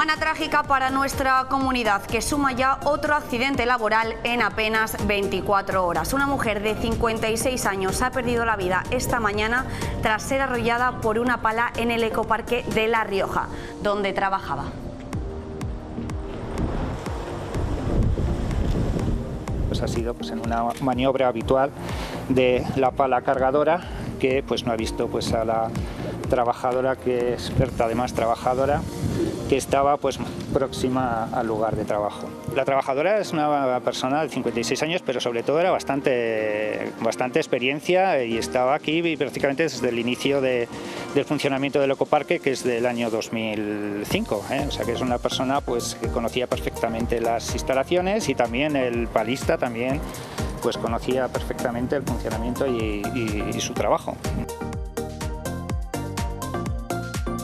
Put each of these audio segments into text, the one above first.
Semana trágica para nuestra comunidad que suma ya otro accidente laboral en apenas 24 horas. Una mujer de 56 años ha perdido la vida esta mañana tras ser arrollada por una pala en el ecoparque de La Rioja, donde trabajaba. Pues ha sido pues, en una maniobra habitual de la pala cargadora que pues no ha visto pues a la trabajadora que es experta además trabajadora que estaba pues próxima al lugar de trabajo. La trabajadora es una persona de 56 años, pero sobre todo era bastante, bastante experiencia y estaba aquí prácticamente desde el inicio de, del funcionamiento del ecoparque, que es del año 2005. ¿eh? O sea que es una persona pues, que conocía perfectamente las instalaciones y también el palista también pues conocía perfectamente el funcionamiento y, y su trabajo.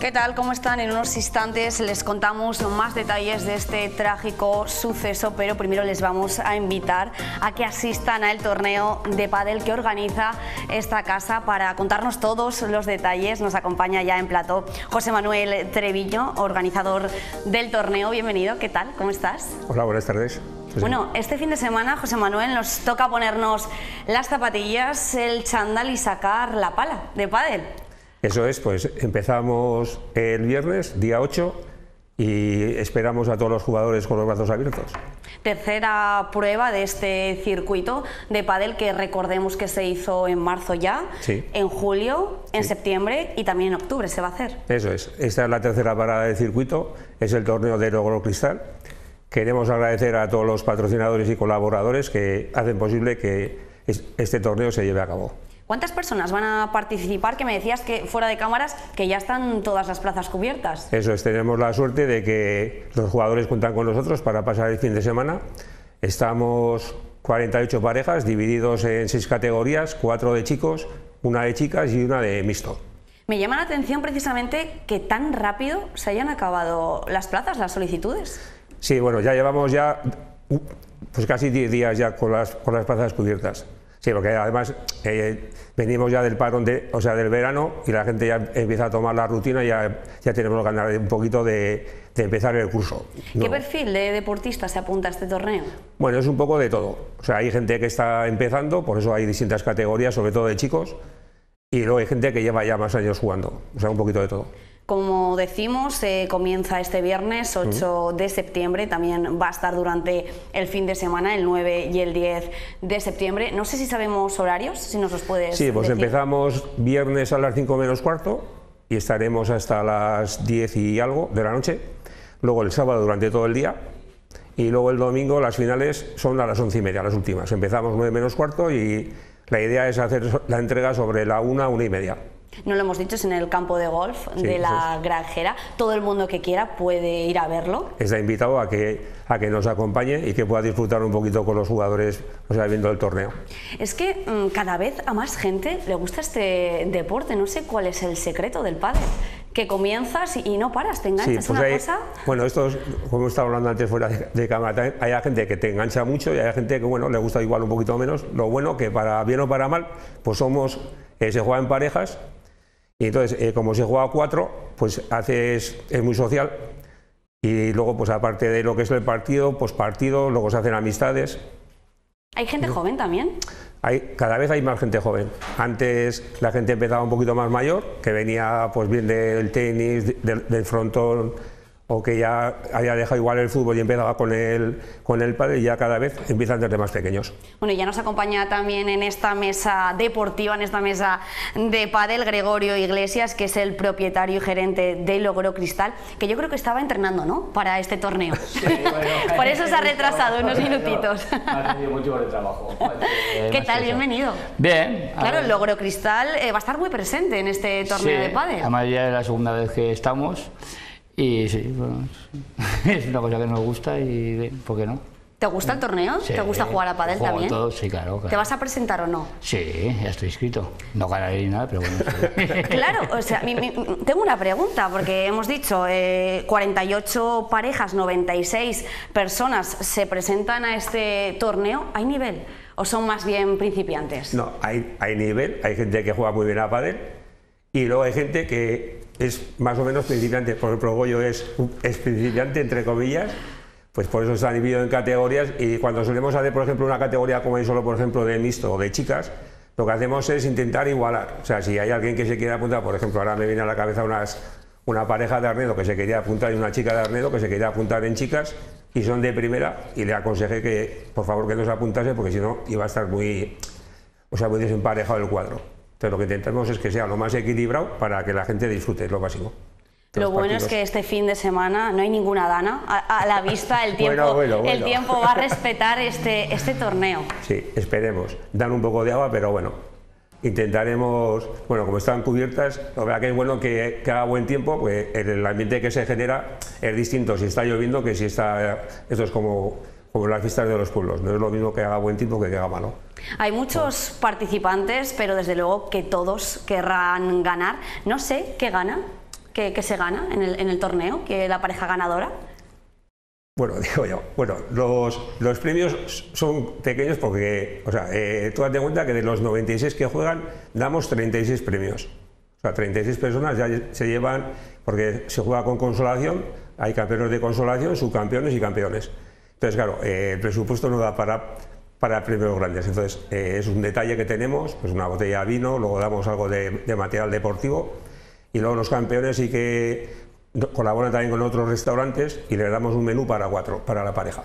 ¿Qué tal? ¿Cómo están? En unos instantes les contamos más detalles de este trágico suceso, pero primero les vamos a invitar a que asistan al torneo de pádel que organiza esta casa para contarnos todos los detalles. Nos acompaña ya en plató José Manuel Treviño, organizador del torneo. Bienvenido, ¿qué tal? ¿Cómo estás? Hola, buenas tardes. Bueno, este fin de semana, José Manuel, nos toca ponernos las zapatillas, el chándal y sacar la pala de pádel. Eso es, pues empezamos el viernes, día 8, y esperamos a todos los jugadores con los brazos abiertos. Tercera prueba de este circuito de pádel que recordemos que se hizo en marzo ya, en julio, en septiembre y también en octubre se va a hacer. Eso es, esta es la tercera parada del circuito, es el torneo de Logro Cristal. Queremos agradecer a todos los patrocinadores y colaboradores que hacen posible que este torneo se lleve a cabo. ¿Cuántas personas van a participar? Que me decías que fuera de cámaras que ya están todas las plazas cubiertas. Eso es, tenemos la suerte de que los jugadores cuentan con nosotros para pasar el fin de semana. Estamos 48 parejas divididos en seis categorías, cuatro de chicos, una de chicas y una de mixto. Me llama la atención precisamente que tan rápido se hayan acabado las plazas, las solicitudes. Sí, bueno, ya llevamos ya pues casi 10 días ya con las, con las plazas cubiertas. Sí, porque además eh, venimos ya del parón, de, o sea, del verano y la gente ya empieza a tomar la rutina y ya, ya tenemos ganas un poquito de, empezar el curso. ¿Qué perfil de deportista se apunta a este torneo? Bueno, es un poco de todo. O sea, hay gente que está empezando, por eso hay distintas categorías, sobre todo de chicos, y luego hay gente que lleva ya más años jugando. O sea, un poquito de todo. Como decimos, eh, comienza este viernes 8 de septiembre, también va a estar durante el fin de semana, el 9 y el 10 de septiembre. No sé si sabemos horarios, si nos los puedes Sí, pues empezamos viernes a las 5 menos cuarto y estaremos hasta las 10 y algo de la noche. Luego el sábado durante todo el día y luego el domingo las finales son a las 11 y media, las últimas. Empezamos 9 menos cuarto y la idea es hacer la entrega sobre la 1, 1 y media no lo hemos dicho, es en el campo de golf de la granjera. Todo el mundo que quiera puede ir a verlo. Está invitado a que, a que nos acompañe y que pueda disfrutar un poquito con los jugadores, o sea, viendo el torneo. Es que mm, cada vez a más gente le gusta este deporte. No sé cuál es el secreto del padre que comienzas y no paras, te enganchas. Pues una cosa... Bueno, esto es, como estaba hablando antes fuera de, cámara, hay gente que te engancha mucho y hay gente que bueno, le gusta igual un poquito menos. Lo bueno que para bien o para mal, pues somos, eh, se juega en parejas y entonces, eh, como se juega a cuatro, pues haces, es muy social. Y luego, pues aparte de lo que es el partido, pues partido, luego se hacen amistades. ¿Hay gente joven también? Hay, cada vez hay más gente joven. Antes la gente empezaba un poquito más mayor, que venía pues bien del tenis, del frontón, o que ya haya dejado igual el fútbol y empezaba con el, con el padre y ya cada vez empiezan desde más pequeños. Bueno, y ya nos acompaña también en esta mesa deportiva, en esta mesa de pádel, Gregorio Iglesias, que es el propietario y gerente de Logro Cristal, que yo creo que estaba entrenando, ¿no?, para este torneo. Por eso se ha retrasado unos minutitos. Ha tenido mucho de trabajo. ¿Qué tal? Bienvenido. Bien. Claro, el Logro Cristal eh, va a estar muy presente en este torneo de pádel. Además ya es la segunda vez que estamos. Y sí, bueno, es una cosa que nos gusta y ¿por qué no? ¿Te gusta el torneo? ¿Te gusta jugar a pádel también? Todo, sí, claro, ¿Te vas a presentar o no? Sí, ya estoy inscrito. No ganaré ni nada, pero bueno. claro, o sea, tengo una pregunta, porque hemos dicho 48 eh, parejas, 96 personas se presentan a este torneo. ¿Hay nivel o son más bien principiantes? No, hay, hay nivel, hay gente que juega muy bien a pádel y luego hay gente que es más o menos principiante, por ejemplo, Goyo es, es principiante, entre comillas, pues por eso está dividido en categorías y cuando solemos hacer, por ejemplo, una categoría como hay solo, por ejemplo, de mixto o de chicas, lo que hacemos es intentar igualar. O sea, si hay alguien que se quiere apuntar, por ejemplo, ahora me viene a la cabeza unas, una pareja de Arnedo que se quería apuntar y una chica de Arnedo que se quería apuntar en chicas y son de primera y le aconsejé que por favor que no se apuntase porque si no iba a estar muy, o sea, muy desemparejado el cuadro. Entonces lo que intentamos es que sea lo más equilibrado para que la gente disfrute, es lo básico. Lo bueno es que este fin de semana no hay ninguna dana a, la vista, el tiempo, el tiempo va a respetar este, este torneo. Sí, esperemos. Dan un poco de agua, pero bueno, intentaremos, bueno, como están cubiertas, la verdad que es bueno que, haga buen tiempo, pues el ambiente que se genera es distinto si está lloviendo que si está, esto es como, como las fiestas de los pueblos, no es lo mismo que haga buen tiempo que que haga malo. Hay muchos participantes, pero desde luego que todos querrán ganar. No sé qué gana que, se gana en el, torneo, que la pareja ganadora? Bueno, digo yo, bueno, los, los premios son pequeños porque, o sea, eh, tú date cuenta que de los 96 que juegan, damos 36 premios. O sea, 36 personas ya se llevan, porque se juega con consolación, hay campeones de consolación, subcampeones y campeones. Entonces, claro, eh, el presupuesto no da para, para premios grandes. Entonces, eh, es un detalle que tenemos, pues una botella de vino, luego damos algo de, material deportivo y luego los campeones sí que colaboran también con otros restaurantes y les damos un menú para cuatro, para la pareja.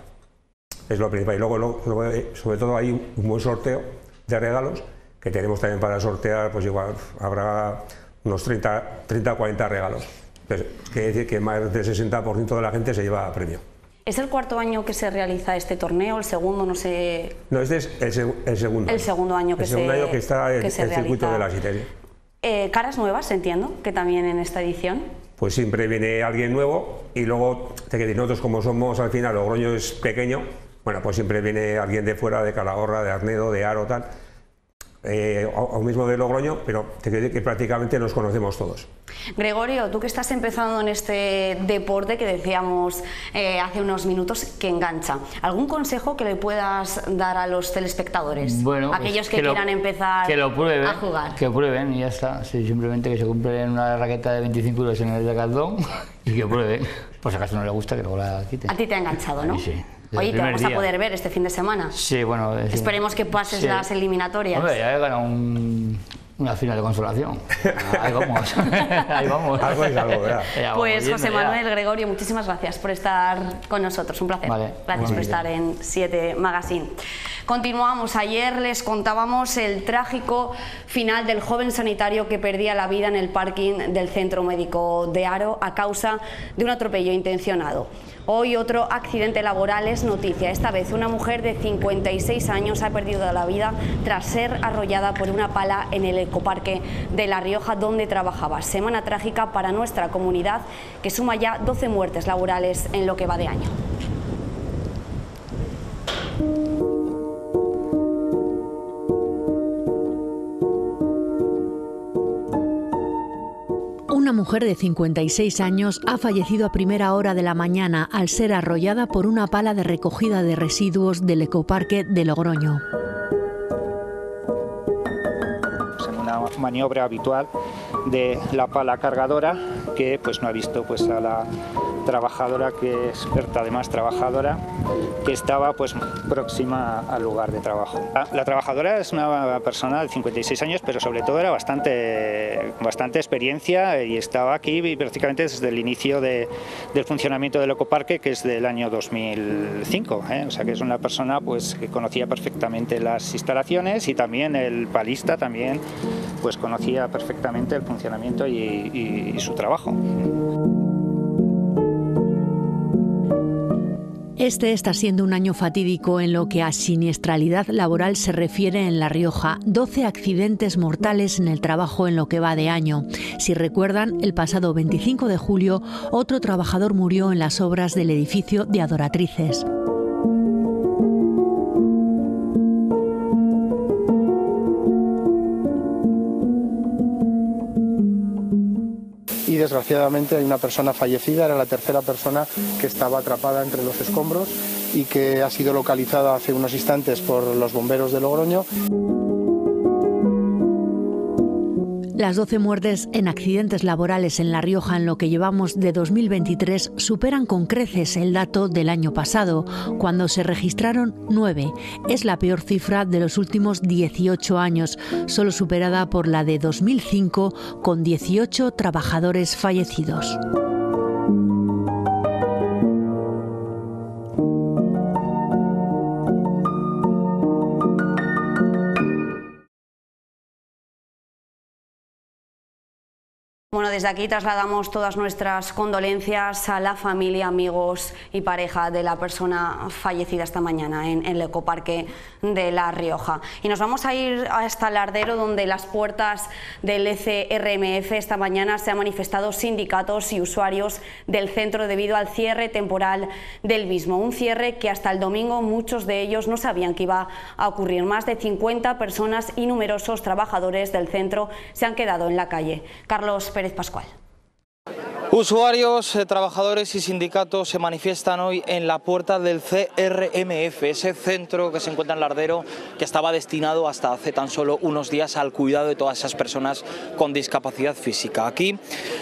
Es lo principal. Y luego, eh, sobre todo, hay un buen sorteo de regalos que tenemos también para sortear, pues igual habrá unos 30, 30 40 regalos. Entonces, quiere decir que más del 60% de la gente se lleva a premio. ¿Es el cuarto año que se realiza este torneo? ¿El segundo? No sé. No, este es el, segundo. El segundo año que, el segundo año que está el, circuito de la CITES. Eh, caras nuevas, entiendo, que también en esta edición. Pues siempre viene alguien nuevo y luego, te que nosotros como somos al final, Logroño es pequeño, bueno, pues siempre viene alguien de fuera, de Calahorra, de Arnedo, de Aro, tal eh, aún mismo de Logroño, pero te quiero decir que prácticamente nos conocemos todos. Gregorio, tú que estás empezando en este deporte que decíamos eh, hace unos minutos que engancha, ¿algún consejo que le puedas dar a los telespectadores? Bueno, pues aquellos que, quieran empezar que lo prueben, a jugar. Que prueben y ya está. simplemente que se compren una raqueta de 25 euros en el Decathlon y que prueben. Por si acaso no le gusta, que luego la quiten. A ti te ha enganchado, ¿no? Sí. Oye, te vamos a poder ver este fin de semana. Sí, bueno. Esperemos que pases las eliminatorias. Hombre, ya he ganado una final de consolación. Ahí vamos. Ahí vamos. Algo es algo, ¿verdad? Pues José Manuel Gregorio, muchísimas gracias por estar con nosotros. Un placer. gracias por estar en 7 Magazine. Continuamos. Ayer les contábamos el trágico final del joven sanitario que perdía la vida en el parking del Centro Médico de Aro a causa de un atropello intencionado. Hoy otro accidente laboral es noticia. Esta vez una mujer de 56 años ha perdido la vida tras ser arrollada por una pala en el ecoparque de La Rioja donde trabajaba. Semana trágica para nuestra comunidad que suma ya 12 muertes laborales en lo que va de año. Una mujer de 56 años ha fallecido a primera hora de la mañana al ser arrollada por una pala de recogida de residuos del ecoparque de Logroño. En una maniobra habitual de la pala cargadora que pues no ha visto pues a la trabajadora que es experta además trabajadora que estaba pues próxima al lugar de trabajo. La, trabajadora es una persona de 56 años pero sobre todo era bastante, bastante experiencia y estaba aquí prácticamente desde el inicio de, del funcionamiento del ecoparque que es del año 2005, ¿eh? o sea que es una persona pues que conocía perfectamente las instalaciones y también el palista también pues conocía perfectamente el funcionamiento y su trabajo. Este está siendo un año fatídico en lo que a siniestralidad laboral se refiere en La Rioja. 12 accidentes mortales en el trabajo en lo que va de año. Si recuerdan, el pasado 25 de julio, otro trabajador murió en las obras del edificio de Adoratrices. Desgraciadamente hay una persona fallecida, era la tercera persona que estaba atrapada entre los escombros y que ha sido localizada hace unos instantes por los bomberos de Logroño. Las 12 muertes en accidentes laborales en La Rioja en lo que llevamos de 2023 superan con creces el dato del año pasado, cuando se registraron 9. Es la peor cifra de los últimos 18 años, solo superada por la de 2005 con 18 trabajadores fallecidos. Bueno, desde aquí trasladamos todas nuestras condolencias a la familia, amigos y pareja de la persona fallecida esta mañana en, el ecoparque de La Rioja. Y nos vamos a ir hasta Lardero, donde las puertas del ECRMF esta mañana se han manifestado sindicatos y usuarios del centro debido al cierre temporal del mismo. Un cierre que hasta el domingo muchos de ellos no sabían que iba a ocurrir. Más de 50 personas y numerosos trabajadores del centro se han quedado en la calle. Carlos Pérez Pascual. Usuarios, eh, trabajadores y sindicatos se manifiestan hoy en la puerta del CRMF, ese centro que se encuentra en Lardero, que estaba destinado hasta hace tan solo unos días al cuidado de todas esas personas con discapacidad física. Aquí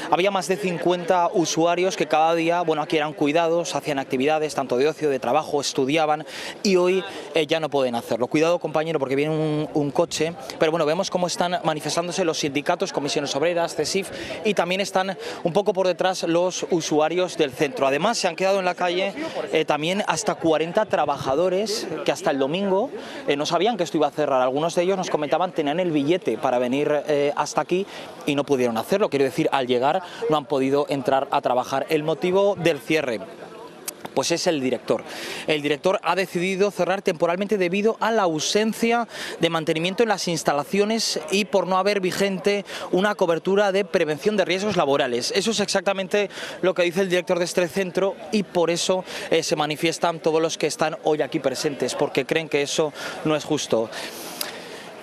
había más de 50 usuarios que cada día, bueno, aquí eran cuidados, hacían actividades tanto de ocio, de trabajo, estudiaban y hoy eh, ya no pueden hacerlo. Cuidado compañero porque viene un, coche, pero bueno, vemos cómo están manifestándose los sindicatos, comisiones obreras, CESIF y también están poco por detrás los usuarios del centro. Además, se han quedado en la calle eh, también hasta 40 trabajadores que hasta el domingo eh, no sabían que esto iba a cerrar. Algunos de ellos nos comentaban tenían el billete para venir eh, hasta aquí y no pudieron hacerlo. Quiero decir, al llegar no han podido entrar a trabajar. El motivo del cierre pues es el director. El director ha decidido cerrar temporalmente debido a la ausencia de mantenimiento en las instalaciones y por no haber vigente una cobertura de prevención de riesgos laborales. Eso es exactamente lo que dice el director de este centro y por eso eh, se manifiestan todos los que están hoy aquí presentes, porque creen que eso no es justo.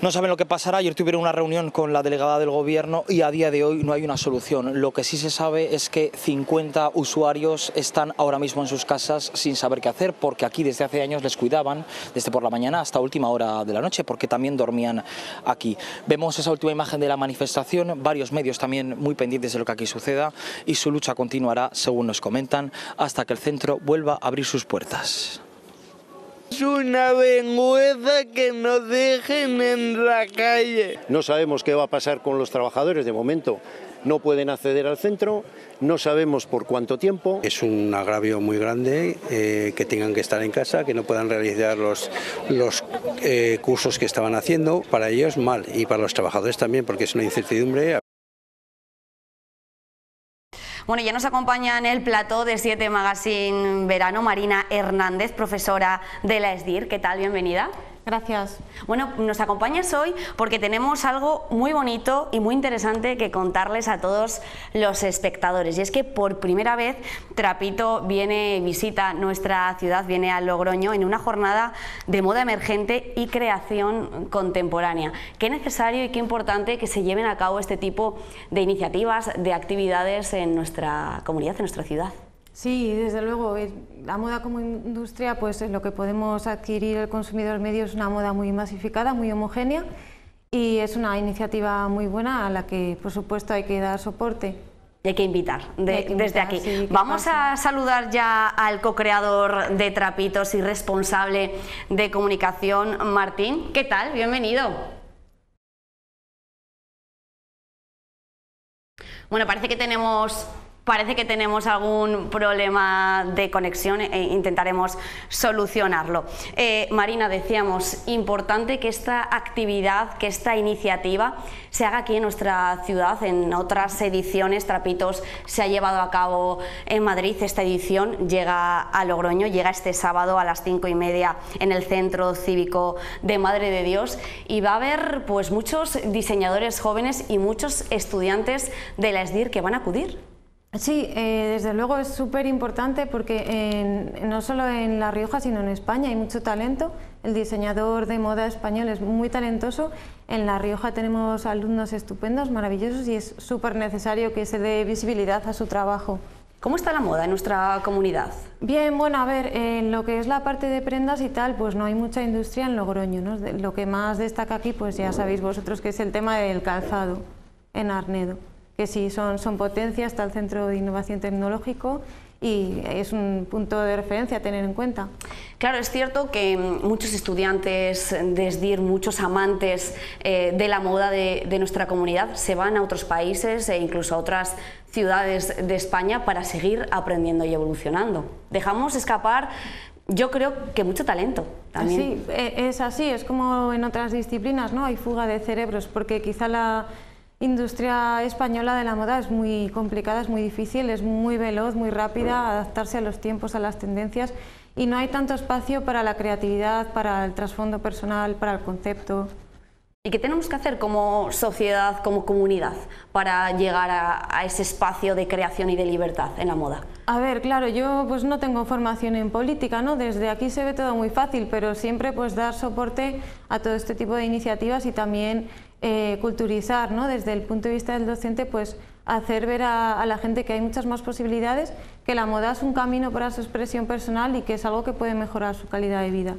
No saben lo que pasará. Ayer tuvieron una reunión con la delegada del gobierno y a día de hoy no hay una solución. Lo que sí se sabe es que 50 usuarios están ahora mismo en sus casas sin saber qué hacer porque aquí desde hace años les cuidaban desde por la mañana hasta última hora de la noche porque también dormían aquí. Vemos esa última imagen de la manifestación, varios medios también muy pendientes de lo que aquí suceda y su lucha continuará, según nos comentan, hasta que el centro vuelva a abrir sus puertas. Es una vergüenza que nos dejen en la calle. No sabemos qué va a pasar con los trabajadores de momento. No pueden acceder al centro, no sabemos por cuánto tiempo. Es un agravio muy grande eh, que tengan que estar en casa, que no puedan realizar los, los eh, cursos que estaban haciendo. Para ellos mal y para los trabajadores también, porque es una incertidumbre. Bueno, ya nos acompaña en el plató de 7 Magazine Verano Marina Hernández, profesora de la ESDIR. ¿Qué tal? Bienvenida. Gracias. Bueno, nos acompañas hoy porque tenemos algo muy bonito y muy interesante que contarles a todos los espectadores. Y es que por primera vez Trapito viene, visita nuestra ciudad, viene a Logroño en una jornada de moda emergente y creación contemporánea. Qué necesario y qué importante que se lleven a cabo este tipo de iniciativas, de actividades en nuestra comunidad, en nuestra ciudad. Sí, desde luego. La moda como industria, pues lo que podemos adquirir el consumidor medio es una moda muy masificada, muy homogénea y es una iniciativa muy buena a la que, por supuesto, hay que dar soporte. Y hay que invitar desde aquí. Vamos a saludar ya al co-creador de Trapitos y responsable de comunicación, Martín. ¿Qué tal? Bienvenido. Bueno, parece que tenemos parece que tenemos algún problema de conexión e intentaremos solucionarlo. Eh, Marina, decíamos, importante que esta actividad, que esta iniciativa se haga aquí en nuestra ciudad. En otras ediciones, Trapitos se ha llevado a cabo en Madrid. Esta edición llega a Logroño, llega este sábado a las cinco y media en el Centro Cívico de Madre de Dios y va a haber pues muchos diseñadores jóvenes y muchos estudiantes de la ESDIR que van a acudir. Sí, eh, desde luego es súper importante porque no solo en La Rioja, sino en España hay mucho talento. El diseñador de moda español es muy talentoso. En La Rioja tenemos alumnos estupendos, maravillosos y es súper necesario que se dé visibilidad a su trabajo. ¿Cómo está la moda en nuestra comunidad? Bien, bueno, a ver, en lo que es la parte de prendas y tal, pues no hay mucha industria en Logroño. ¿no? Lo que más destaca aquí, pues ya sabéis vosotros que es el tema del calzado. en Arnedo, que sí, son, son potencia, está el Centro de Innovación Tecnológico y es un punto de referencia a tener en cuenta. Claro, es cierto que muchos estudiantes de SDIR, muchos amantes eh, de la moda de, nuestra comunidad se van a otros países e incluso a otras ciudades de España para seguir aprendiendo y evolucionando. Dejamos escapar yo creo que mucho talento también. Sí, e, es así, es como en otras disciplinas, ¿no? Hay fuga de cerebros, porque quizá la, industria española de la moda es muy complicada, es muy difícil, es muy veloz, muy rápida, adaptarse a los tiempos, a las tendencias y no hay tanto espacio para la creatividad, para el trasfondo personal, para el concepto. ¿Y qué tenemos que hacer como sociedad, como comunidad, para llegar a, ese espacio de creación y de libertad en la moda? A ver, claro, yo pues no tengo formación en política, ¿no? Desde aquí se ve todo muy fácil, pero siempre pues dar soporte a todo este tipo de iniciativas y también eh, culturizar, ¿no? Desde el punto de vista del docente, pues hacer ver a la gente que hay muchas más posibilidades, que la moda es un camino para su expresión personal y que es algo que puede mejorar su calidad de vida.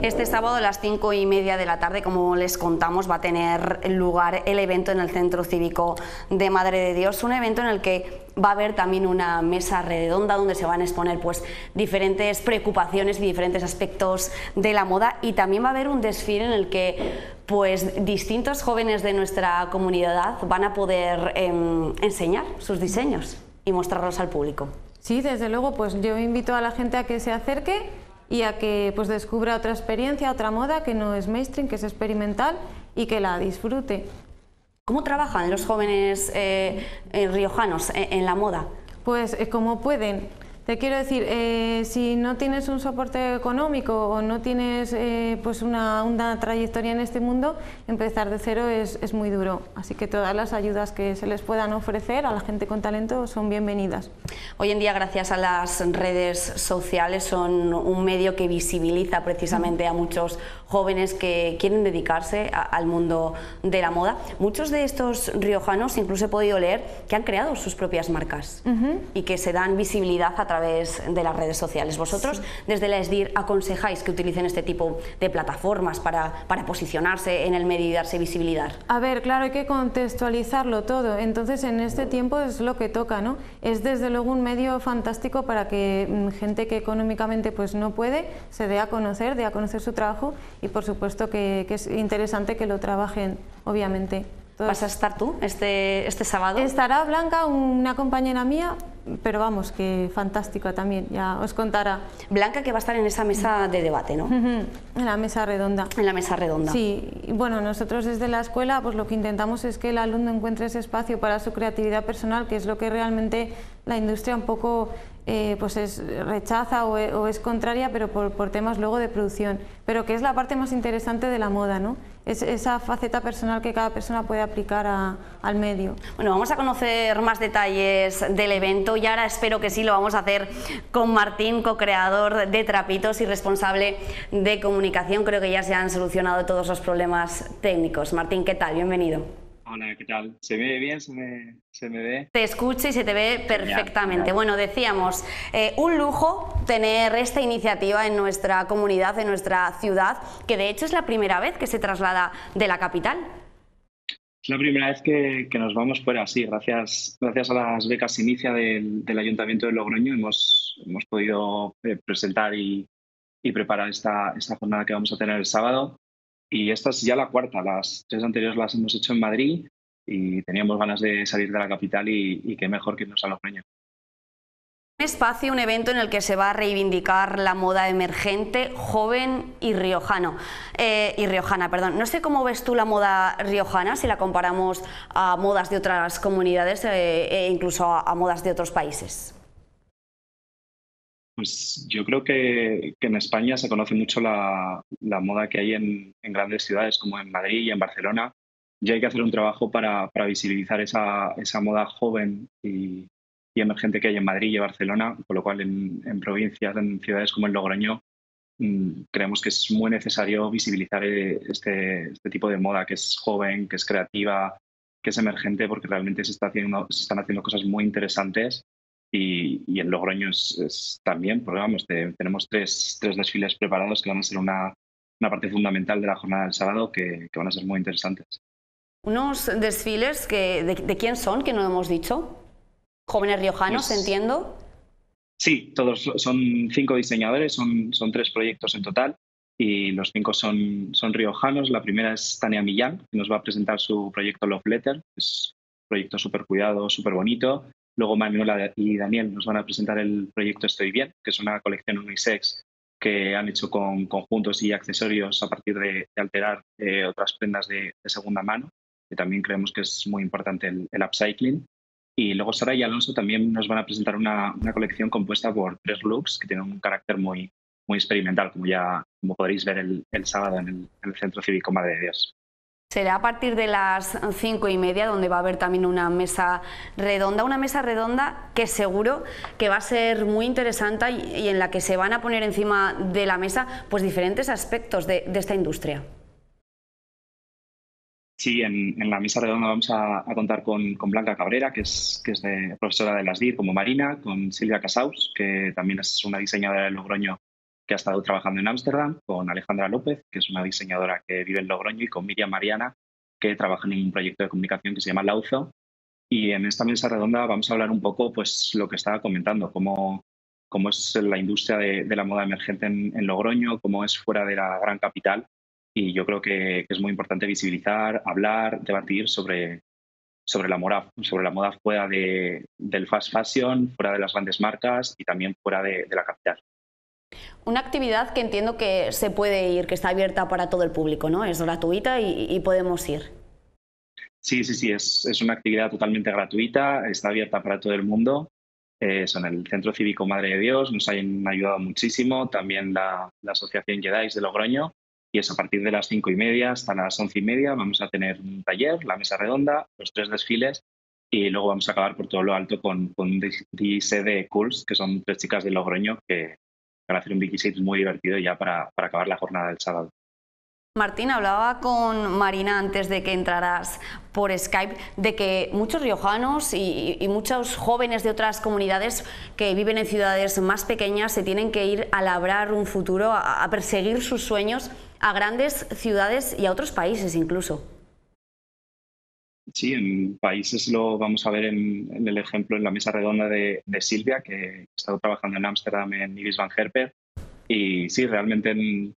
Este sábado a las cinco y media de la tarde, como les contamos, va a tener lugar el evento en el Centro Cívico de Madre de Dios, un evento en el que va a haber también una mesa redonda donde se van a exponer pues, diferentes preocupaciones y diferentes aspectos de la moda y también va a haber un desfile en el que pues, distintos jóvenes de nuestra comunidad van a poder em, enseñar sus diseños y mostrarlos al público. Sí, desde luego, pues yo invito a la gente a que se acerque y a que pues, descubra otra experiencia, otra moda que no es mainstream, que es experimental y que la disfrute. ¿Cómo trabajan los jóvenes eh, eh, riojanos en, la moda? Pues eh, como pueden. Te quiero decir, eh, si no tienes un soporte económico o no tienes eh, pues una, una, trayectoria en este mundo, empezar de cero es, es, muy duro. Así que todas las ayudas que se les puedan ofrecer a la gente con talento son bienvenidas. Hoy en día, gracias a las redes sociales, son un medio que visibiliza precisamente a muchos jóvenes que quieren dedicarse al mundo de la moda. Muchos de estos riojanos, incluso he podido leer, que han creado sus propias marcas y que se dan visibilidad a través de las redes sociales. ¿Vosotros desde la ESDIR aconsejáis que utilicen este tipo de plataformas para, para posicionarse en el medio y darse visibilidad? A ver, claro, hay que contextualizarlo todo. Entonces, en este tiempo es lo que toca, ¿no? Es desde luego un medio fantástico para que mm, gente que económicamente pues no puede se dé a conocer, dé a conocer su trabajo y por supuesto que, que es interesante que lo trabajen, obviamente. ¿Vas a estar tú este, este sábado? Estará Blanca, una compañera mía, pero vamos, que fantástico también, ya os contará. Blanca que va a estar en esa mesa de debate, ¿no? En la mesa redonda. En la mesa redonda. Sí, bueno, nosotros desde la escuela pues lo que intentamos es que el alumno encuentre ese espacio para su creatividad personal, que es lo que realmente la industria un poco eh, pues es, rechaza o, es contraria, pero por, por, temas luego de producción, pero que es la parte más interesante de la moda, ¿no? Es esa faceta personal que cada persona puede aplicar al medio. Bueno, vamos a conocer más detalles del evento y ahora espero que sí lo vamos a hacer con Martín, co-creador de Trapitos y responsable de comunicación. Creo que ya se han solucionado todos los problemas técnicos. Martín, ¿qué tal? Bienvenido. Hola, ¿qué tal? ¿Se ve bien? ¿Se me, se me ve? Te escucho y se te ve perfectamente. Bueno, decíamos, eh, un lujo tener esta iniciativa en nuestra comunidad, en nuestra ciudad, que de hecho es la primera vez que se traslada de la capital. Es la primera vez que, que nos vamos fuera, sí, gracias, gracias a las becas Inicia del, del Ayuntamiento de Logroño hemos, hemos podido eh, presentar y, y preparar esta, esta jornada que vamos a tener el sábado y esta es ya la cuarta, las tres anteriores las hemos hecho en Madrid y teníamos ganas de salir de la capital y, qué mejor que irnos a Logroño. Un espacio, un evento en el que se va a reivindicar la moda emergente, joven y riojano. Eh, y riojana, perdón. No sé cómo ves tú la moda riojana si la comparamos a modas de otras comunidades eh, e incluso a modas de otros países. Pues yo creo que, en España se conoce mucho la, moda que hay en, grandes ciudades como en Madrid y en Barcelona. Y hay que hacer un trabajo para, visibilizar esa, moda joven y, emergente que hay en Madrid y en Barcelona, con lo cual en, provincias, en ciudades como el Logroño, mm, creemos que es muy necesario visibilizar eh, este, este, tipo de moda que es joven, que es creativa, que es emergente, porque realmente se, está haciendo, se están haciendo cosas muy interesantes y, en Logroño es, también, porque vamos, tenemos tres, tres, desfiles preparados que van a ser una, una, parte fundamental de la jornada del sábado que, que van a ser muy interesantes. Unos desfiles que, de, quién son, que no hemos dicho. Jóvenes riojanos, pues entiendo. Sí, todos son cinco diseñadores, son, son tres proyectos en total y los cinco son, son riojanos. La primera es Tania Millán, que nos va a presentar su proyecto Love Letter, es un proyecto súper cuidado, súper bonito. Luego Manuela y Daniel nos van a presentar el proyecto Estoy Bien, que es una colección unisex que han hecho con conjuntos y accesorios a partir de, alterar eh, otras prendas de, segunda mano, que también creemos que es muy importante el, upcycling. Y luego Sara y Alonso también nos van a presentar una, colección compuesta por tres looks que tienen un carácter muy, muy experimental, como ya como podréis ver el, sábado en el, en el Centro Cívico Madre de Dios. Será a partir de las cinco y media donde va a haber también una mesa redonda, una mesa redonda que seguro que va a ser muy interesante y, en la que se van a poner encima de la mesa pues diferentes aspectos de, esta industria. Sí, en, la mesa redonda vamos a, contar con, Blanca Cabrera, que es, que es de, profesora de las DIR como Marina, con Silvia Casaus, que también es una diseñadora de Logroño que ha estado trabajando en Ámsterdam, con Alejandra López, que es una diseñadora que vive en Logroño, y con Miriam Mariana, que trabaja en un proyecto de comunicación que se llama Lauzo. Y en esta mesa redonda vamos a hablar un poco, pues, lo que estaba comentando, cómo, cómo es la industria de, la moda emergente en, Logroño, cómo es fuera de la gran capital. Y yo creo que, es muy importante visibilizar, hablar, debatir sobre, sobre la moda, sobre la moda fuera de, del fast fashion, fuera de las grandes marcas y también fuera de la capital. Una actividad que entiendo que se puede ir, que está abierta para todo el público, ¿no? Es gratuita y, podemos ir. Sí, sí, sí, es, es, una actividad totalmente gratuita, está abierta para todo el mundo. Eh, son el Centro Cívico Madre de Dios, nos han ayudado muchísimo, también la, la Asociación Jedi de Logroño, y es a partir de las cinco y media hasta las once y media vamos a tener un taller, la mesa redonda, los tres desfiles, y luego vamos a acabar por todo lo alto con, con de Cools, que son tres chicas de Logroño que, para hacer un Big muy divertido ya para, acabar la jornada del sábado. Martín, hablaba con Marina antes de que entraras por Skype de que muchos riojanos y, muchos jóvenes de otras comunidades que viven en ciudades más pequeñas se tienen que ir a labrar un futuro, a perseguir sus sueños a grandes ciudades y a otros países incluso. Sí, en países lo vamos a ver en, el ejemplo en la mesa redonda de, Silvia, que ha estado trabajando en Ámsterdam, en Ibis Van Herper. Y sí, realmente en,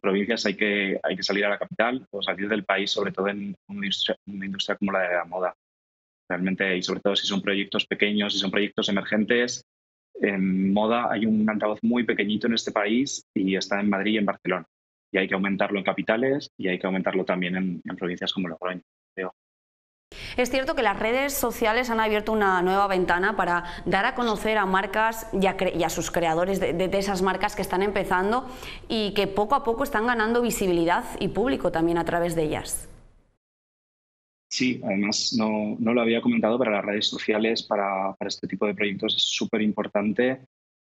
provincias hay que, hay que salir a la capital o salir del país, sobre todo en una industria, como la de la moda. Realmente, y sobre todo si son proyectos pequeños, si son proyectos emergentes, en moda hay un altavoz muy pequeñito en este país y está en Madrid y en Barcelona. Y hay que aumentarlo en capitales y hay que aumentarlo también en, provincias como Logroño. Es cierto que las redes sociales han abierto una nueva ventana para dar a conocer a marcas y a, sus creadores de, esas marcas que están empezando y que poco a poco están ganando visibilidad y público también a través de ellas. Sí, además no, lo había comentado, pero las redes sociales para, este tipo de proyectos es súper importante.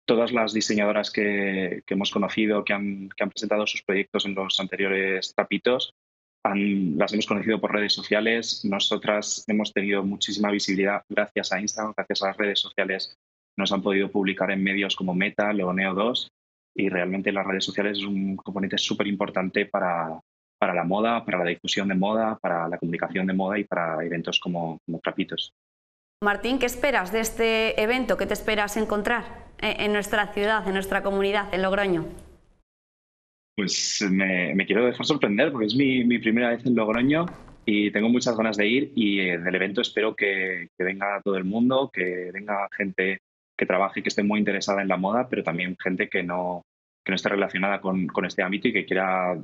Todas las diseñadoras que, hemos conocido, que han, que han presentado sus proyectos en los anteriores tapitos, las hemos conocido por redes sociales. Nosotras hemos tenido muchísima visibilidad gracias a Instagram, gracias a las redes sociales. Nos han podido publicar en medios como Meta, o Neo2 y realmente las redes sociales es un componente súper importante para, para la moda, para la difusión de moda, para la comunicación de moda y para eventos como, como Trapitos. Martín, ¿qué esperas de este evento? ¿Qué te esperas encontrar en nuestra ciudad, en nuestra comunidad, en Logroño? Pues me, quiero dejar sorprender porque es mi, primera vez en Logroño y tengo muchas ganas de ir y eh, del evento espero que, venga todo el mundo, que venga gente que trabaje y que esté muy interesada en la moda, pero también gente que no, que no esté relacionada con, este ámbito y que quiera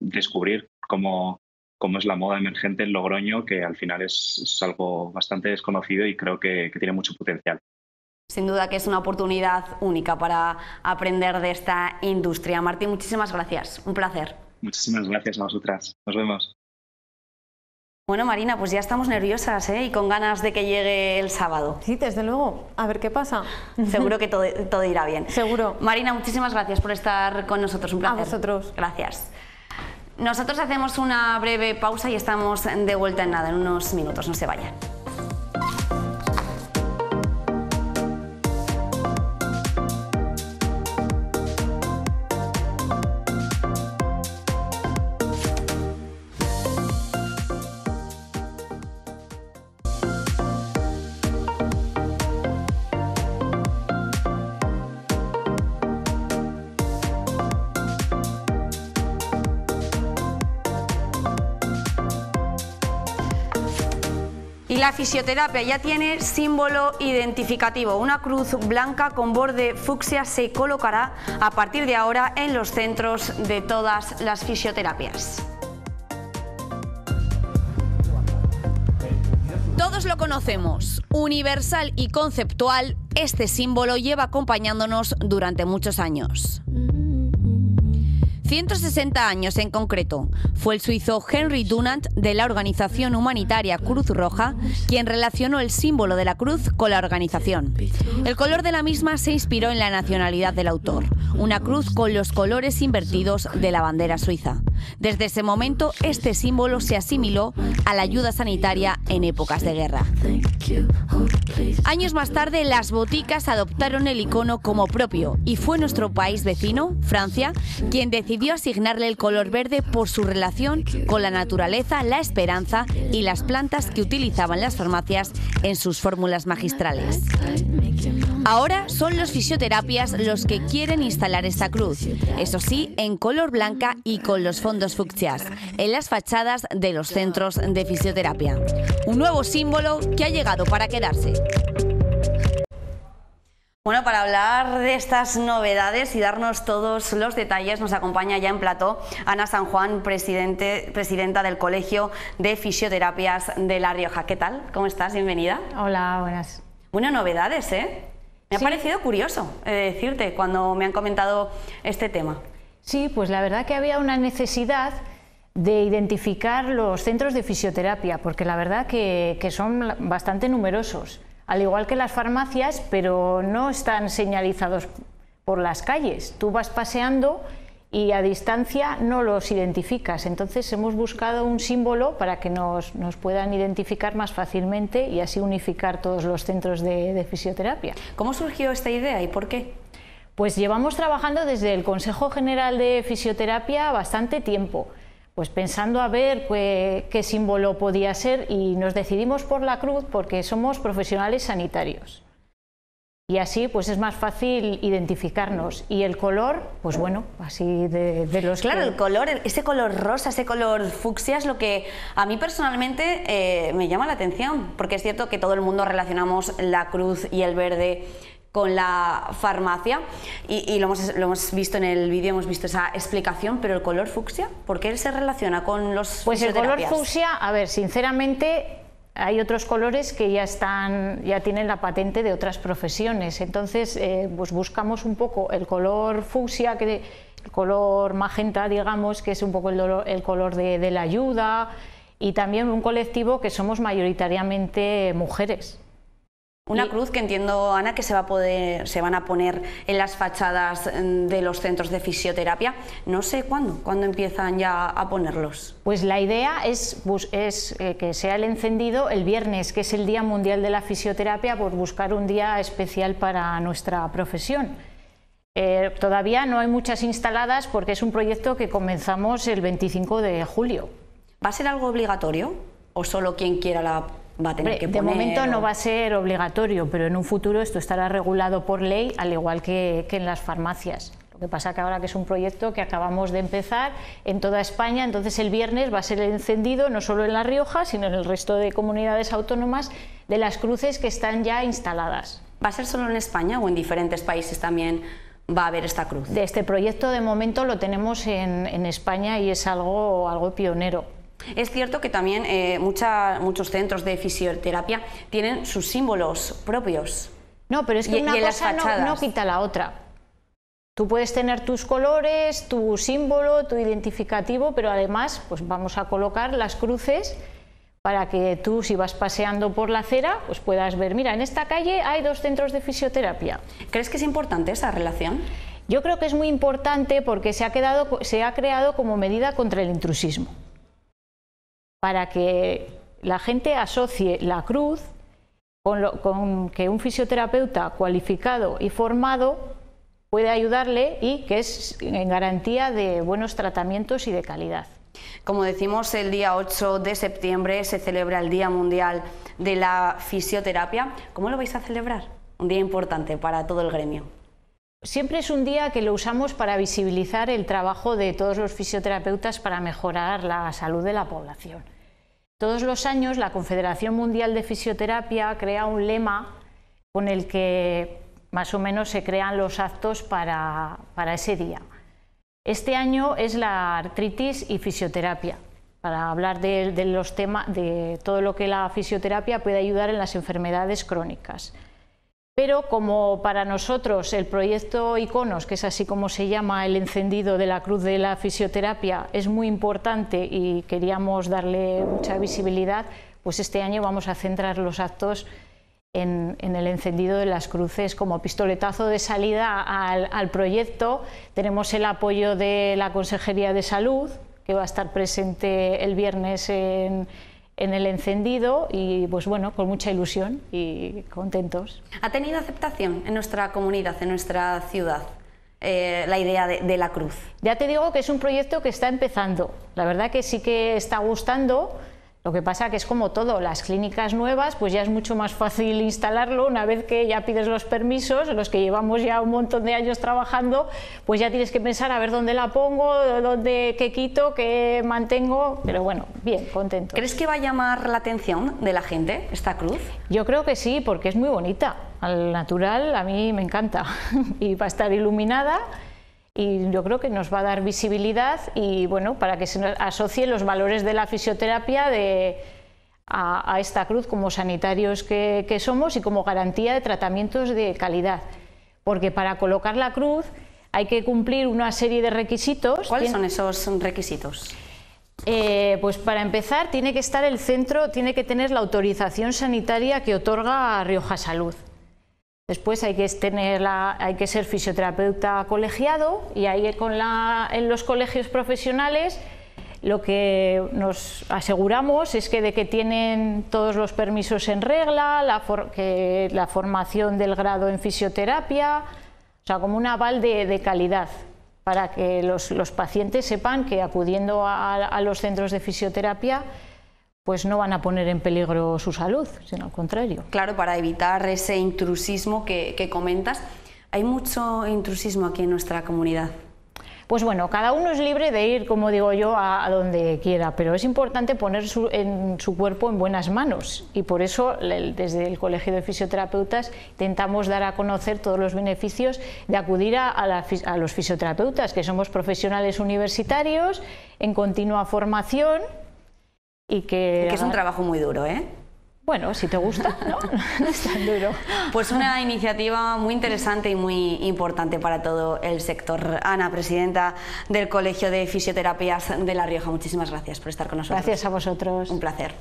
descubrir cómo, cómo es la moda emergente en Logroño, que al final es, algo bastante desconocido y creo que tiene mucho potencial. Sin duda que es una oportunidad única para aprender de esta industria. Martín, muchísimas gracias. Un placer. Muchísimas gracias a vosotras. Nos vemos. Bueno, Marina, pues ya estamos nerviosas ¿eh? y con ganas de que llegue el sábado. Sí, desde luego. A ver qué pasa. Seguro que todo, todo irá bien. Seguro. Marina, muchísimas gracias por estar con nosotros. Un placer. A vosotros. Gracias. Nosotros hacemos una breve pausa y estamos de vuelta en nada, en unos minutos. No se vayan. La fisioterapia ya tiene símbolo identificativo. Una cruz blanca con borde fucsia se colocará a partir de ahora en los centros de todas las fisioterapias. Todos lo conocemos, universal y conceptual, este símbolo lleva acompañándonos durante muchos años. 160 años en concreto, fue el suizo Henry Dunant de la organización humanitaria Cruz Roja quien relacionó el símbolo de la cruz con la organización. El color de la misma se inspiró en la nacionalidad del autor, una cruz con los colores invertidos de la bandera suiza. Desde ese momento, este símbolo se asimiló a la ayuda sanitaria en épocas de guerra. Años más tarde, las boticas adoptaron el icono como propio y fue nuestro país vecino, Francia, quien decidió asignarle el color verde por su relación con la naturaleza, la esperanza y las plantas que utilizaban las farmacias en sus fórmulas magistrales. Ahora son los fisioterapias los que quieren instalar esta cruz, eso sí, en color blanca y con los fondos fucsias, en las fachadas de los centros de fisioterapia. Un nuevo símbolo que ha llegado para quedarse. Bueno, para hablar de estas novedades y darnos todos los detalles, nos acompaña ya en plató Ana San Juan, presidente, presidenta del Colegio de Fisioterapias de La Rioja. ¿Qué tal? ¿Cómo estás? Bienvenida. Hola, buenas. Bueno, novedades, ¿eh? Me ha parecido curioso eh, decirte cuando me han comentado este tema. Sí, pues la verdad que había una necesidad de identificar los centros de fisioterapia, porque la verdad que, que son bastante numerosos al igual que las farmacias, pero no están señalizados por las calles. Tú vas paseando y a distancia no los identificas. Entonces hemos buscado un símbolo para que nos, puedan identificar más fácilmente y así unificar todos los centros de, de fisioterapia. ¿Cómo surgió esta idea y por qué? Pues llevamos trabajando desde el Consejo General de Fisioterapia bastante tiempo pues pensando a ver qué, símbolo podía ser y nos decidimos por la cruz porque somos profesionales sanitarios. Y así pues es más fácil identificarnos. Y el color, pues bueno, así de, los... Claro, el color, ese color rosa, ese color fucsia es lo que a mí personalmente eh, me llama la atención, porque es cierto que todo el mundo relacionamos la cruz y el verde con la farmacia. Y, lo, hemos, visto en el vídeo, hemos visto esa explicación, pero el color fucsia, ¿por qué se relaciona con los Pues el color fucsia, a ver, sinceramente hay otros colores que ya están ya tienen la patente de otras profesiones. Entonces eh, pues buscamos un poco el color fucsia que el color magenta digamos que es un poco el, el color de, de la ayuda y también un colectivo que somos mayoritariamente mujeres una cruz que entiendo, Ana, que se, va a poder, se van a poner en las fachadas mm, de los centros de fisioterapia. No sé cuándo, cuándo empiezan ya a ponerlos. Pues la idea es, es eh, que sea el encendido el viernes, que es el Día Mundial de la Fisioterapia, por buscar un día especial para nuestra profesión. Eh, todavía no hay muchas instaladas porque es un proyecto que comenzamos el 25 de julio. ¿Va a ser algo obligatorio o solo quien quiera la de momento no va a ser obligatorio, pero en un futuro esto estará regulado por ley, al igual que, en las farmacias. Lo que pasa que ahora que es un proyecto que acabamos de empezar en toda España, entonces el viernes va a ser encendido no solo en La Rioja, sino en el resto de comunidades autónomas de las cruces que están ya instaladas. ¿Va a ser solo en España o en diferentes países también va a haber esta cruz? De este proyecto de momento lo tenemos en, en España y es algo, algo pionero. Es cierto que también eh, muchos centros de fisioterapia tienen sus símbolos propios. No, pero es que una cosa no, quita la otra. Tú puedes tener tus colores, tu símbolo, tu identificativo, pero además pues vamos a colocar las cruces para que tú si vas paseando por la acera pues puedas ver, mira, en esta calle hay dos centros de fisioterapia. ¿Crees que es importante esa relación? Yo creo que es muy importante porque se ha, quedado, se ha creado como medida contra el intrusismo para que la gente asocie la cruz con, que un fisioterapeuta cualificado y formado puede ayudarle y que es en garantía de buenos tratamientos y de calidad. Como decimos, el día 8 de septiembre se celebra el Día Mundial de la Fisioterapia. ¿Cómo lo vais a celebrar? Un día importante para todo el gremio. Siempre es un día que lo usamos para visibilizar el trabajo de todos los fisioterapeutas para mejorar la salud de la población. Todos los años la Confederación Mundial de Fisioterapia crea un lema con el que más o menos se crean los actos para, ese día. Este año es la artritis y fisioterapia, para hablar de, los temas, de todo lo que la fisioterapia puede ayudar en las enfermedades crónicas. Pero como para nosotros el proyecto Iconos, que es así como se llama el encendido de la cruz de la fisioterapia, es muy importante y queríamos darle mucha visibilidad, pues este año vamos a centrar los actos en, el encendido de las cruces como pistoletazo de salida al, proyecto. Tenemos el apoyo de la Consejería de Salud, que va a estar presente el viernes en, en el encendido y pues bueno, con mucha ilusión y contentos. ¿Ha tenido aceptación en nuestra comunidad, en nuestra ciudad? Eh, la idea de, la cruz. Ya te digo que es un proyecto que está empezando. La verdad que sí que está gustando. Lo que pasa que es como todo, las clínicas nuevas, pues ya es mucho más fácil instalarlo una vez que ya pides los permisos, los que llevamos ya un montón de años trabajando, pues ya tienes que pensar a ver dónde la pongo, dónde qué quito, qué mantengo, pero bueno, bien, contento. ¿Crees que va a llamar la atención de la gente esta cruz? Yo creo que sí, porque es muy bonita. Al natural a mí me encanta y va a estar iluminada y yo creo que nos va a dar visibilidad y bueno, para que se asocien los valores de la fisioterapia a, esta cruz como sanitarios que, somos y como garantía de tratamientos de calidad. Porque para colocar la cruz hay que cumplir una serie de requisitos. ¿Cuáles son esos requisitos? Eh, pues para empezar tiene que estar el centro, tiene que tener la autorización sanitaria que otorga Rioja Salud. Después hay que, hay que ser fisioterapeuta colegiado y ahí con en los colegios profesionales lo que nos aseguramos es que de que tienen todos los permisos en regla, la, que la formación del grado en fisioterapia, o sea, como un aval de, calidad para que los, pacientes sepan que acudiendo a los centros de fisioterapia pues no van a poner en peligro su salud, sino al contrario. Claro, para evitar ese intrusismo que, comentas. ¿Hay mucho intrusismo aquí en nuestra comunidad? Pues bueno, cada uno es libre de ir, como digo yo, a, donde quiera, pero es importante poner su, en su cuerpo en buenas manos y por eso desde el Colegio de Fisioterapeutas intentamos dar a conocer todos los beneficios de acudir a, a los fisioterapeutas, que somos profesionales universitarios en continua formación y que... es un trabajo muy duro, ¿eh? Bueno, si te gusta, ¿no? no es tan duro. Pues una iniciativa muy interesante y muy importante para todo el sector. Ana, presidenta del Colegio de Fisioterapias de La Rioja, muchísimas gracias por estar con nosotros. Gracias a vosotros. Un placer.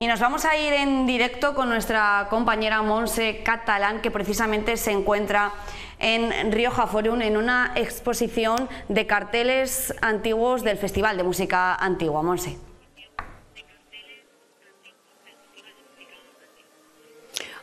Y nos vamos a ir en directo con nuestra compañera Monse Catalán, que precisamente se encuentra en Rioja Forum en una exposición de carteles antiguos del Festival de Música Antigua. Monse.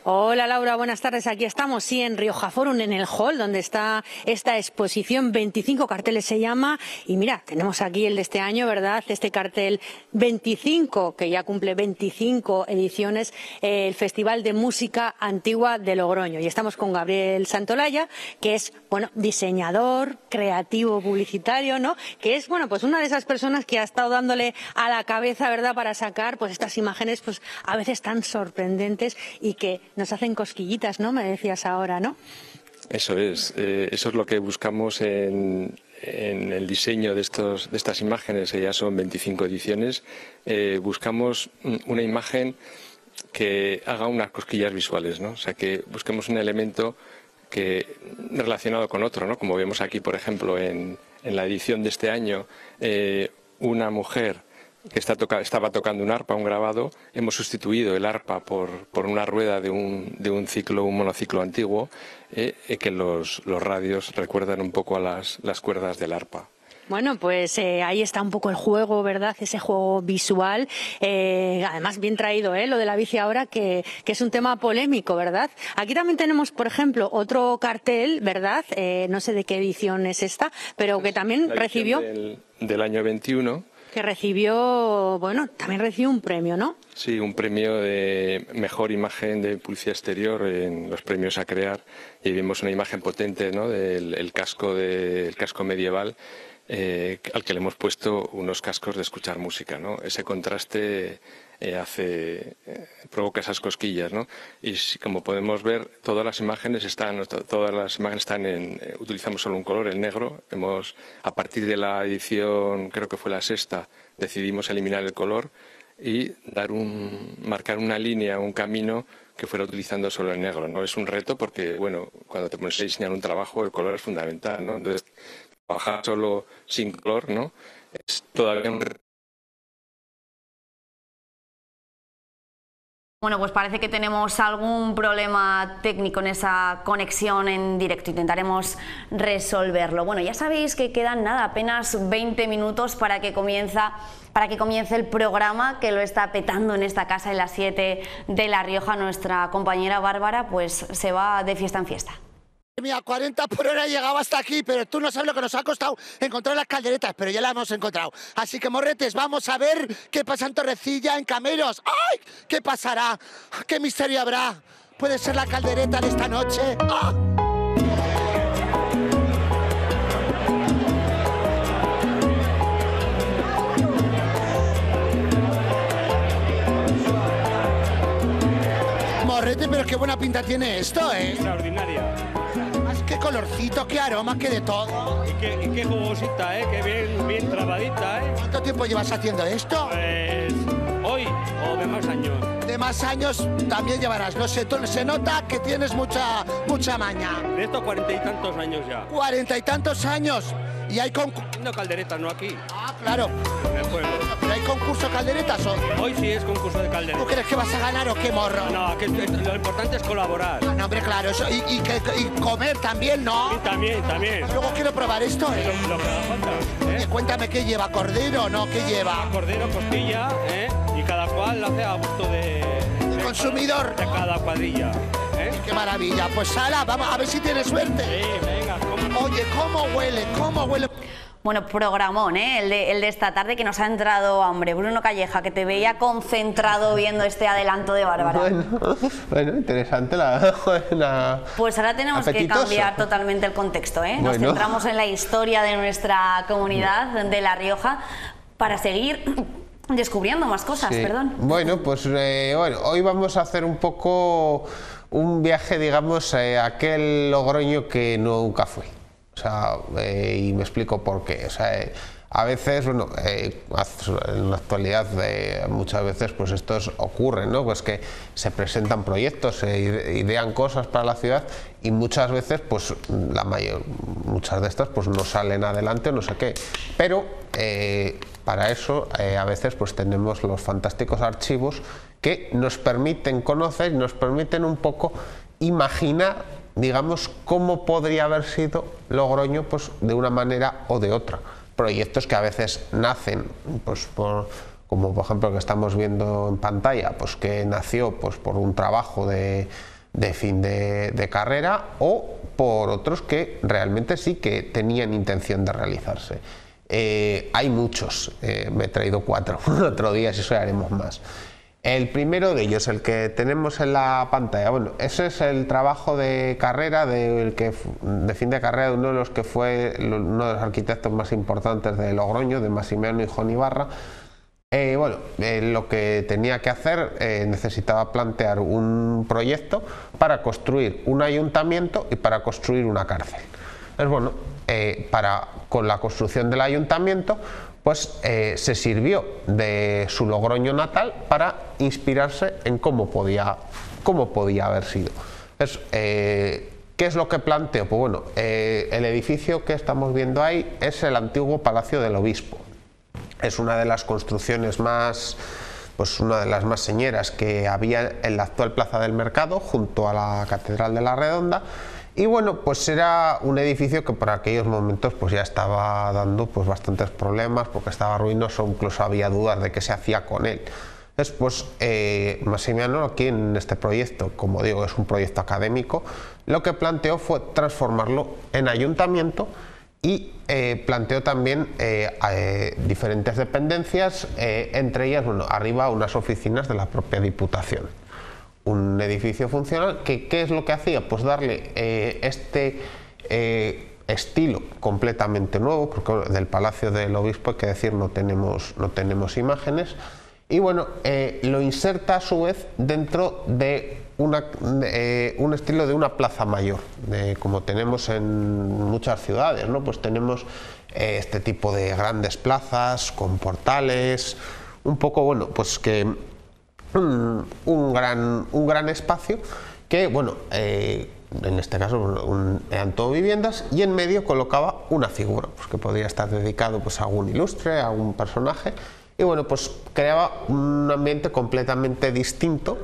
Hola Laura, buenas tardes. Aquí estamos, sí, en Rioja Forum, en el hall, donde está esta exposición. 25 carteles se llama. Y mira, tenemos aquí el de este año, ¿verdad? Este cartel 25, que ya cumple 25 ediciones, eh, el Festival de Música Antigua de Logroño. Y estamos con Gabriel Santolaya, que es, bueno, diseñador, creativo, publicitario, ¿no? Que es, bueno, pues una de esas personas que ha estado dándole a la cabeza, ¿verdad?, para sacar, pues estas imágenes, pues a veces tan sorprendentes y que nos hacen cosquillitas, ¿no? Me decías ahora, ¿no? Eso es, eh, eso es lo que buscamos en, el diseño de, estos, de estas imágenes, que ya son 25 ediciones. Eh, buscamos una imagen que haga unas cosquillas visuales, ¿no? O sea, que busquemos un elemento que relacionado con otro, ¿no? Como vemos aquí, por ejemplo, en, la edición de este año, eh, una mujer que estaba tocando un arpa, un grabado, hemos sustituido el arpa por, una rueda de un, de un ciclo, un monociclo antiguo, eh, eh, que los, radios recuerdan un poco a las, cuerdas del arpa. Bueno, pues eh, ahí está un poco el juego, ¿verdad? Ese juego visual. además, bien traído, ¿eh? Lo de la bici ahora, que, es un tema polémico, ¿verdad? Aquí también tenemos, por ejemplo, otro cartel, ¿verdad? no sé de qué edición es esta, pero que también recibió. Del, del año 21 que recibió, bueno, también recibió un premio, ¿no? Sí, un premio de mejor imagen de publicidad exterior en los premios a crear y vimos una imagen potente, ¿no? Del casco del casco medieval eh, al que le hemos puesto unos cascos de escuchar música. ¿no? Ese contraste eh, hace, eh, provoca esas cosquillas. ¿no? Y como podemos ver, todas las imágenes están, todas las imágenes están en, utilizamos solo un color, el negro. Hemos, a partir de la edición, creo que fue la sexta, decidimos eliminar el color y dar un, marcar una línea, un camino que fuera utilizando solo el negro. No es un reto porque, bueno, cuando te pones a diseñar un trabajo, el color es fundamental, ¿no? Entonces, trabajar solo sin color, ¿no? Es todavía un Bueno, pues parece que tenemos algún problema técnico en esa conexión en directo. Intentaremos resolverlo. Bueno, ya sabéis que quedan nada, apenas 20 minutos para que comienza para que comience el programa que lo está petando en esta casa en las 7 de La Rioja. Nuestra compañera Bárbara pues se va de fiesta en fiesta. Mira, 40 por hora llegaba hasta aquí, pero tú no sabes lo que nos ha costado encontrar las calderetas, pero ya las hemos encontrado. Así que, morretes, vamos a ver qué pasa en Torrecilla, en Cameros. ¡Ay! ¿Qué pasará? ¿Qué misterio habrá? ¿Puede ser la caldereta de esta noche? ¡Ah! Morrete, pero qué buena pinta tiene esto, ¿eh? Extraordinaria. Qué colorcito, qué aroma, qué de todo. Y qué, y qué jugosita, ¿eh? Qué bien, bien trabadita, ¿eh? ¿Cuánto tiempo llevas haciendo esto? Pues hoy o de más años. De más años también llevarás. No sé, tú, se nota que tienes mucha, mucha maña. De estos cuarenta y tantos años ya. Cuarenta y tantos años. Y hay concurso. No calderetas, no aquí. Ah, claro. En el pueblo. ¿Pero hay concurso calderetas o...? Hoy sí es concurso de calderetas. ¿Tú crees que vas a ganar o qué morro? No, que lo importante es colaborar. Ah, no, hombre, claro, eso. Y, y y comer también, ¿no? Sí, también, también. Luego quiero probar esto, ¿eh? Lo, lo que haga falta. Oye, cuéntame qué lleva, cordero, ¿no? ¿Qué lleva? Cordero, costilla, ¿eh? Y cada cual lo hace a gusto de... de- consumidor. De cada cuadrilla, ¿eh? Qué maravilla. Pues Sala, vamos a ver si tienes suerte. Sí, venga, ¿cómo Oye, ¿cómo huele? ¿Cómo huele? Bueno, programón, ¿eh? el, de, el de esta tarde que nos ha entrado hambre. Bruno Calleja, que te veía concentrado viendo este adelanto de Bárbara. Bueno, bueno, interesante la, la- Pues ahora tenemos que cambiar totalmente el contexto. ¿eh? Nos Bueno. centramos en la historia de nuestra comunidad de La Rioja para seguir descubriendo más cosas, Sí. perdón. Bueno, pues eh, bueno, hoy vamos a hacer un poco un viaje, digamos, eh, a aquel Logroño que nunca fue. O sea, eh, y me explico por qué. O sea, eh, a veces, bueno, eh, en la actualidad muchas veces pues esto es- ocurre, ¿no? Pues que se presentan proyectos, se ide- idean cosas para la ciudad y muchas veces pues la mayor, muchas de estas pues no salen adelante no sé qué. Pero para eso a veces pues tenemos los fantásticos archivos que nos permiten conocer, nos permiten un poco imaginar, digamos, cómo podría haber sido Logroño pues, de una manera o de otra. Proyectos que a veces nacen, pues, como por ejemplo el que estamos viendo en pantalla, pues que nació pues, por un trabajo de, de fin de, carrera o por otros que realmente sí que tenían intención de realizarse. Eh, hay muchos, eh, me he traído cuatro, otro día si eso haremos más. El primero de ellos, el que tenemos en la pantalla, bueno, ese es el trabajo de carrera del que, de fin de carrera de uno de los que fue uno de los arquitectos más importantes de Logroño, de Massimiano y Juan Ibarra. Eh, bueno, eh, lo que tenía que hacer, eh, necesitaba plantear un proyecto para construir un ayuntamiento y para construir una cárcel. Entonces, bueno, eh, para, con la construcción del ayuntamiento, pues eh, se sirvió de su Logroño natal para inspirarse en cómo podía, cómo podía haber sido. Eh, ¿Qué es lo que planteo? Pues bueno, eh, el edificio que estamos viendo ahí es el antiguo Palacio del Obispo. Es una de las construcciones más, pues una de las más señeras que había en la actual Plaza del Mercado, junto a la Catedral de la Redonda. Y bueno, pues era un edificio que por aquellos momentos pues ya estaba dando pues bastantes problemas porque estaba ruinoso, incluso había dudas de qué se hacía con él. Entonces, pues eh, Massimiano aquí en este proyecto, como digo, es un proyecto académico, lo que planteó fue transformarlo en ayuntamiento y eh, planteó también eh, eh, diferentes dependencias, entre ellas, bueno, arriba unas oficinas de la propia Diputación. Un edificio funcional que, ¿qué es lo que hacía? Pues darle eh, este, eh, estilo completamente nuevo, porque del Palacio del Obispo hay que decir no tenemos, no tenemos imágenes, y bueno, eh, lo inserta a su vez dentro de una, un estilo de una plaza mayor, como tenemos en muchas ciudades, ¿no? pues tenemos este tipo de grandes plazas con portales, un poco bueno, pues que un, gran, un gran espacio que, bueno, en este caso eran todo viviendas, y en medio colocaba una figura, pues que podría estar dedicado pues, a algún ilustre, a algún personaje, y bueno, pues creaba un ambiente completamente distinto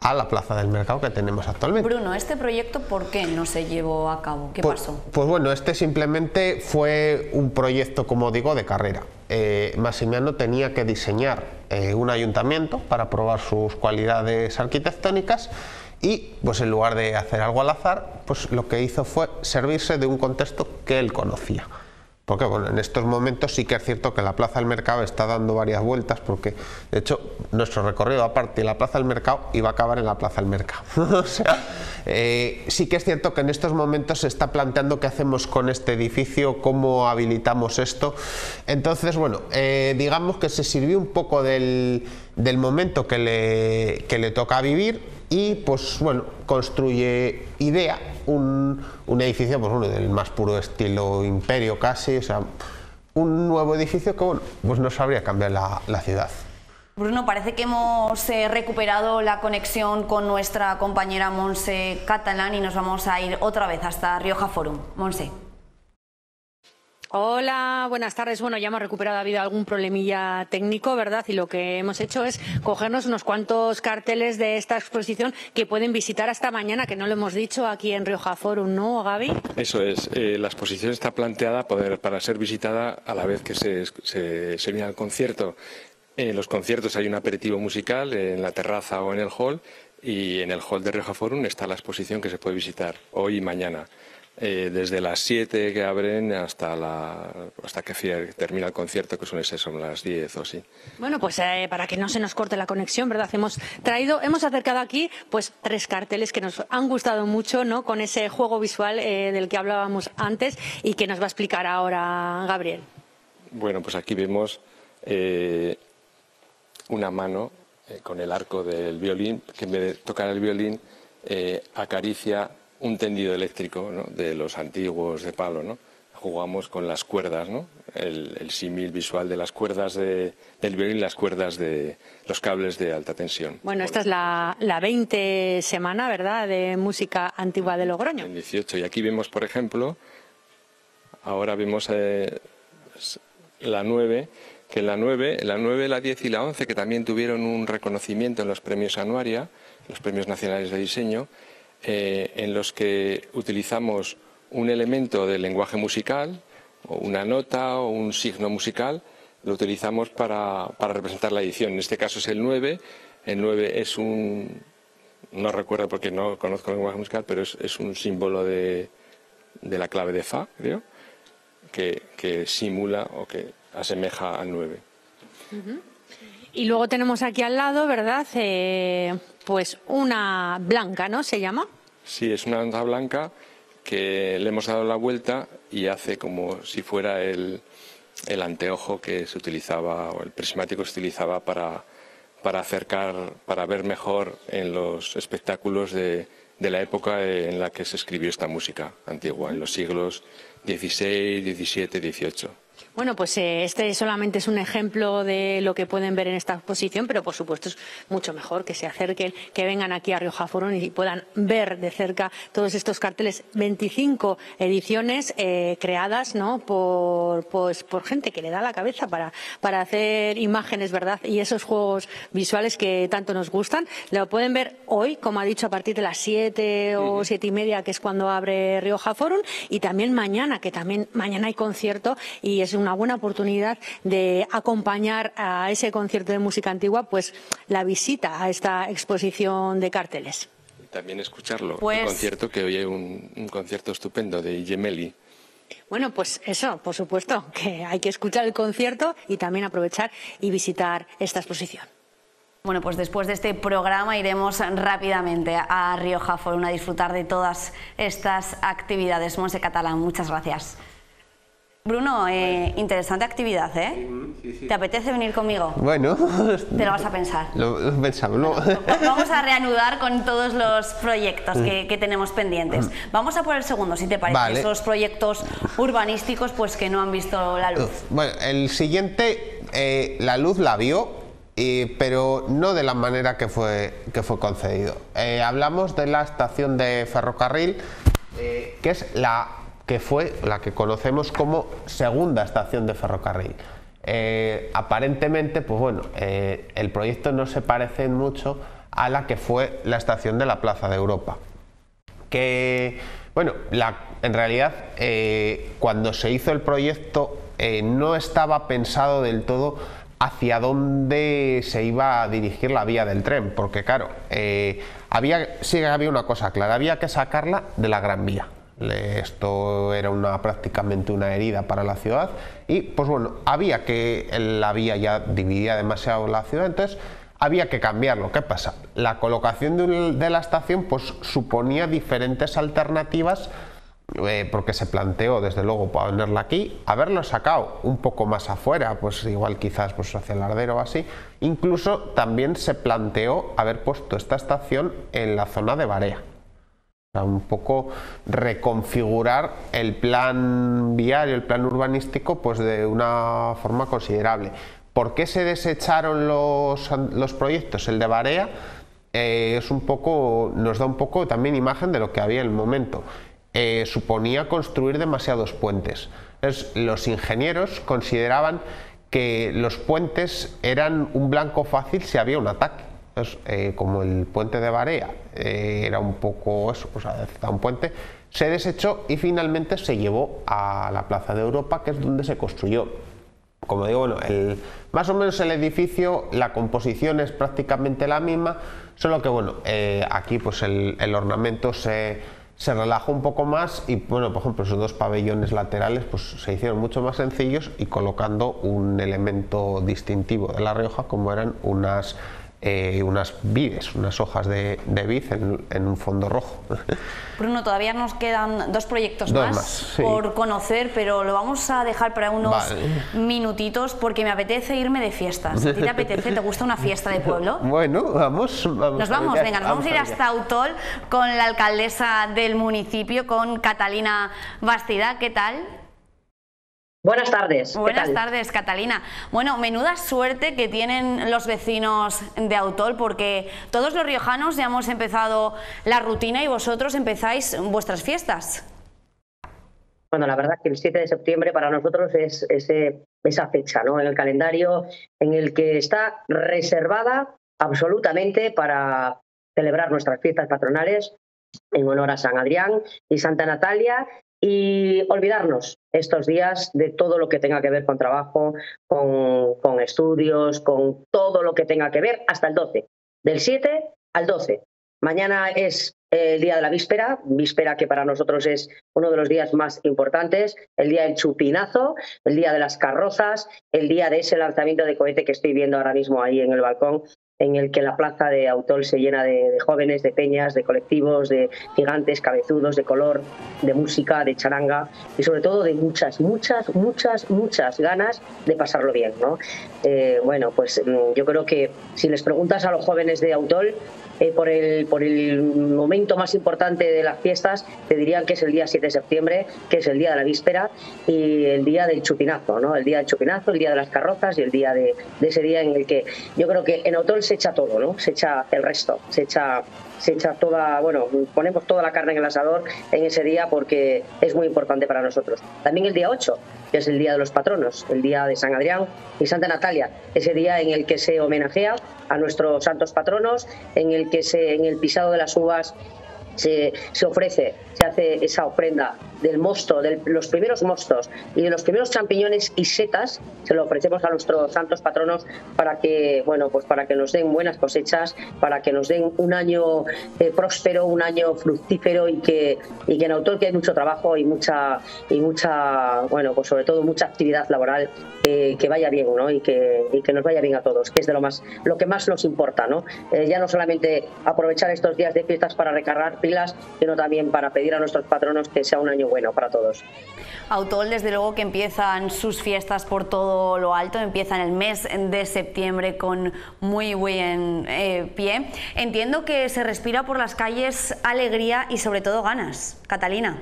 a la plaza del mercado que tenemos actualmente. Bruno, ¿este proyecto por qué no se llevó a cabo? ¿Qué pues, pasó? Pues bueno, este simplemente fue un proyecto, como digo, de carrera. Eh, Massimiano tenía que diseñar eh, un ayuntamiento para probar sus cualidades arquitectónicas y pues en lugar de hacer algo al azar, pues lo que hizo fue servirse de un contexto que él conocía. Porque bueno, en estos momentos sí que es cierto que la Plaza del Mercado está dando varias vueltas, porque de hecho nuestro recorrido aparte de la Plaza del Mercado iba a acabar en la Plaza del Mercado. o sea, eh, sí que es cierto que en estos momentos se está planteando qué hacemos con este edificio, cómo habilitamos esto. Entonces, bueno, eh, digamos que se sirvió un poco del, momento que le toca vivir y pues bueno, construye idea un, un edificio pues bueno, del más puro estilo imperio casi, o sea, un nuevo edificio que bueno, pues nos habría cambiado la, la ciudad. Bruno, parece que hemos eh, recuperado la conexión con nuestra compañera Monse Catalán y nos vamos a ir otra vez hasta Rioja Forum. Monse. Hola, buenas tardes. Bueno, ya hemos recuperado, ha habido algún problemilla técnico, ¿verdad? Y lo que hemos hecho es cogernos unos cuantos carteles de esta exposición que pueden visitar hasta mañana, que no lo hemos dicho aquí en Rioja Forum, ¿no, Gaby? Eso es. Eh, la exposición está planteada poder, para ser visitada a la vez que se, se, se viene al concierto. En los conciertos hay un aperitivo musical en la terraza o en el hall y en el hall de Rioja Forum está la exposición que se puede visitar hoy y mañana. Eh, desde las 7 que abren hasta, la, hasta que termina el concierto, que suele ser son las 10 o así. Bueno, pues eh, para que no se nos corte la conexión, ¿verdad? Hemos traído, hemos acercado aquí pues tres carteles que nos han gustado mucho, ¿no? Con ese juego visual eh, del que hablábamos antes y que nos va a explicar ahora Gabriel. Bueno, pues aquí vemos una mano con el arco del violín, que en vez de tocar el violín, acaricia un tendido eléctrico de los antiguos de palo. ¿no? Jugamos con las cuerdas, ¿no? el, símil visual de las cuerdas de, del violín, las cuerdas de los cables de alta tensión. Bueno, esta es la, la 20 semana, ¿verdad?, de música antigua de Logroño. En 18. Y aquí vemos, por ejemplo, ahora vemos eh, la 9, que la 9, la 9, la 10 y la 11, que también tuvieron un reconocimiento en los premios Anuaria, los premios nacionales de diseño, eh, en los que utilizamos un elemento del lenguaje musical, o una nota o un signo musical, lo utilizamos para, representar la edición. En este caso es el 9. El 9 es un, no recuerdo porque no conozco el lenguaje musical, pero es, un símbolo de, la clave de Fa, creo, que, simula o que asemeja al 9. Y luego tenemos aquí al lado, ¿verdad? Eh, pues una blanca, ¿no? ¿Se llama? Sí, es una onda blanca que le hemos dado la vuelta y hace como si fuera el, el anteojo que se utilizaba o el prismático que se utilizaba para, para acercar, para ver mejor en los espectáculos de, de la época en la que se escribió esta música antigua, en los siglos XVI, XVII, XVIII. Bueno, pues eh, este solamente es un ejemplo de lo que pueden ver en esta exposición, pero por supuesto es mucho mejor que se acerquen, que vengan aquí a Rioja Forum y puedan ver de cerca todos estos carteles. 25 ediciones eh, creadas ¿no? por, pues, por gente que le da la cabeza para, para hacer imágenes, ¿verdad? Y esos juegos visuales que tanto nos gustan. Lo pueden ver hoy, como ha dicho, a partir de las 7 o siete y media, que es cuando abre Rioja Forum, y también mañana, que también mañana hay concierto y es una buena oportunidad de acompañar a ese concierto de música antigua, pues la visita a esta exposición de carteles. También escucharlo, pues... el concierto que hoy hay un, un concierto estupendo de Gemelli. Bueno, pues eso, por supuesto, que hay que escuchar el concierto y también aprovechar y visitar esta exposición. Bueno, pues después de este programa iremos rápidamente a Rioja Forum a disfrutar de todas estas actividades. Monse Catalán, muchas gracias. Bruno, eh, interesante actividad, ¿eh? ¿Te apetece venir conmigo? Bueno, Te lo vas a pensar. lo, lo pensamos, ¿no? Vamos a reanudar con todos los proyectos que, que tenemos pendientes. Vamos a por el segundo, si te parece. Vale. Esos proyectos urbanísticos pues que no han visto la luz. Bueno, el siguiente, eh, la luz la vio, eh, pero no de la manera que fue, que fue concedido. Eh, hablamos de la estación de ferrocarril, eh, que es la que fue la que conocemos como segunda estación de ferrocarril. Eh, aparentemente, pues bueno, eh, el proyecto no se parece mucho a la que fue la estación de la Plaza de Europa que, bueno, en realidad eh, cuando se hizo el proyecto no estaba pensado del todo hacia dónde se iba a dirigir la vía del tren, porque claro, había, sí había una cosa clara, había que sacarla de la Gran Vía. Esto era una, prácticamente una herida para la ciudad y pues bueno, había que la vía ya dividía demasiado la ciudad, entonces había que cambiarlo. ¿Qué pasa? La colocación de, la estación pues suponía diferentes alternativas eh, porque se planteó desde luego ponerla aquí, haberlo sacado un poco más afuera, pues igual quizás pues hacia el ardero o así. Incluso también se planteó haber puesto esta estación en la zona de Barea. Un poco reconfigurar el plan viario, el plan urbanístico, pues de una forma considerable. ¿Por qué se desecharon los, los proyectos? El de Barea eh, es un poco, nos da un poco también imagen de lo que había en el momento. Eh, suponía construir demasiados puentes. Entonces, los ingenieros consideraban que los puentes eran un blanco fácil si había un ataque. Eh, como el puente de Barea eh, era un poco eso, o sea, un puente, se desechó y finalmente se llevó a la Plaza de Europa, que es donde se construyó. Como digo, bueno, el, más o menos el edificio, la composición es prácticamente la misma, solo que bueno, eh, aquí pues el, el ornamento se, se relajó un poco más y bueno, por ejemplo, esos dos pabellones laterales pues se hicieron mucho más sencillos y colocando un elemento distintivo de La Rioja como eran unas, eh, unas vides, unas hojas de, de vid en, en un fondo rojo. Bruno, todavía nos quedan dos proyectos Dos más, más, sí. por conocer, pero lo vamos a dejar para unos Vale. minutitos porque me apetece irme de fiestas. ¿A ti te apetece? ¿Te gusta una fiesta de pueblo? Bueno, vamos, vamos. Nos vamos, venga, nos vamos a ir hasta. Autol con la alcaldesa del municipio, con Catalina Bastida. ¿Qué tal? Buenas tardes. ¿qué Buenas tal? tardes, Catalina. Bueno, menuda suerte que tienen los vecinos de Autol, porque todos los riojanos ya hemos empezado la rutina y vosotros empezáis vuestras fiestas. Bueno, la verdad que el 7 de septiembre para nosotros es ese- esa fecha ¿no? en el calendario en el que está reservada absolutamente para celebrar nuestras fiestas patronales en honor a San Adrián y Santa Natalia y olvidarnos estos días de todo lo que tenga que ver con trabajo, con, estudios, con todo lo que tenga que ver hasta el 12, del 7 al 12. Mañana es el día de la víspera, víspera que para nosotros es uno de los días más importantes, el día del chupinazo, el día de las carrozas, el día de ese lanzamiento de cohete que estoy viendo ahora mismo ahí en el balcón, en el que la plaza de Autol se llena de, jóvenes, de peñas, de colectivos, de gigantes, cabezudos, de color, de música, de charanga y sobre todo de muchas, muchas, muchas, muchas ganas de pasarlo bien. ¿no? Eh, bueno, pues mm, yo creo que si les preguntas a los jóvenes de Autol, eh, por, el, por el momento más importante de las fiestas, te dirían que es el día 7 de septiembre, que es el día de la víspera y el día del chupinazo, ¿no? El día del chupinazo, el día de las carrozas y el día de, ese día en el que yo creo que en Autol se echa todo, ¿no? Se echa el resto, se echa se echa toda, bueno, ponemos toda la carne en el asador en ese día porque es muy importante para nosotros. También el día 8, que es el día de los patronos, el día de San Adrián y Santa Natalia, ese día en el que se homenajea a nuestros santos patronos, en el que se, en el pisado de las uvas se, se ofrece, se hace esa ofrenda del mosto, de los primeros mostos y de los primeros champiñones y setas, se lo ofrecemos a nuestros santos patronos para que, bueno, pues para que nos den buenas cosechas, para que nos den un año eh, próspero, un año fructífero y que, y que en Autor hay mucho trabajo y mucha, y mucha, bueno, pues sobre todo mucha actividad laboral eh, que vaya bien, ¿no? Y que, y que nos vaya bien a todos, que es de lo más, lo que más nos importa, ¿no? Eh, ya no solamente aprovechar estos días de fiestas para recargar pilas, sino también para pedir a nuestros patronos que sea un año bueno para todos. Autol, desde luego que empiezan sus fiestas por todo lo alto, empiezan el mes de septiembre con muy buen eh, pie. Entiendo que se respira por las calles alegría y sobre todo ganas. Catalina.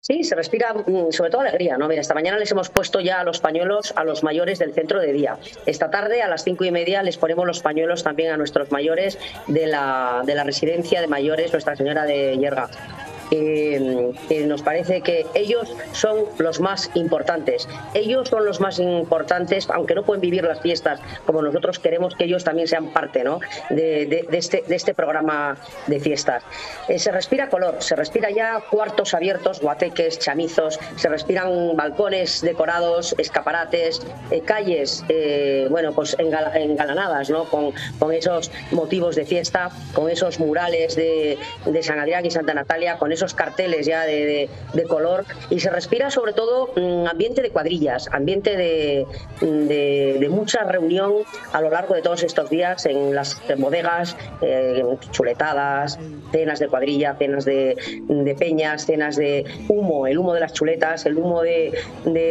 Sí, se respira mm, sobre todo alegría, ¿no? Mira, esta mañana les hemos puesto ya los pañuelos a los mayores del centro de día. Esta tarde a las cinco y media les ponemos los pañuelos también a nuestros mayores de la, de la residencia de mayores Nuestra Señora de Yerga. Eh, nos parece que ellos son los más importantes. Ellos son los más importantes, aunque no pueden vivir las fiestas como nosotros queremos que ellos también sean parte ¿no? de, este, este programa de fiestas. Eh, se respira color, se respira ya cuartos abiertos, guateques, chamizos, se respiran balcones decorados, escaparates, eh, calles, bueno, pues engalanadas, ¿no? Con, con, esos motivos de fiesta, con esos murales de, de San Adrián y Santa Natalia, con esos carteles ya de, color y se respira sobre todo mm, ambiente de cuadrillas, ambiente de, de, mucha reunión a lo largo de todos estos días en las bodegas, eh, chuletadas, cenas de cuadrilla, cenas de, peñas, cenas de humo, el humo de las chuletas, el humo de,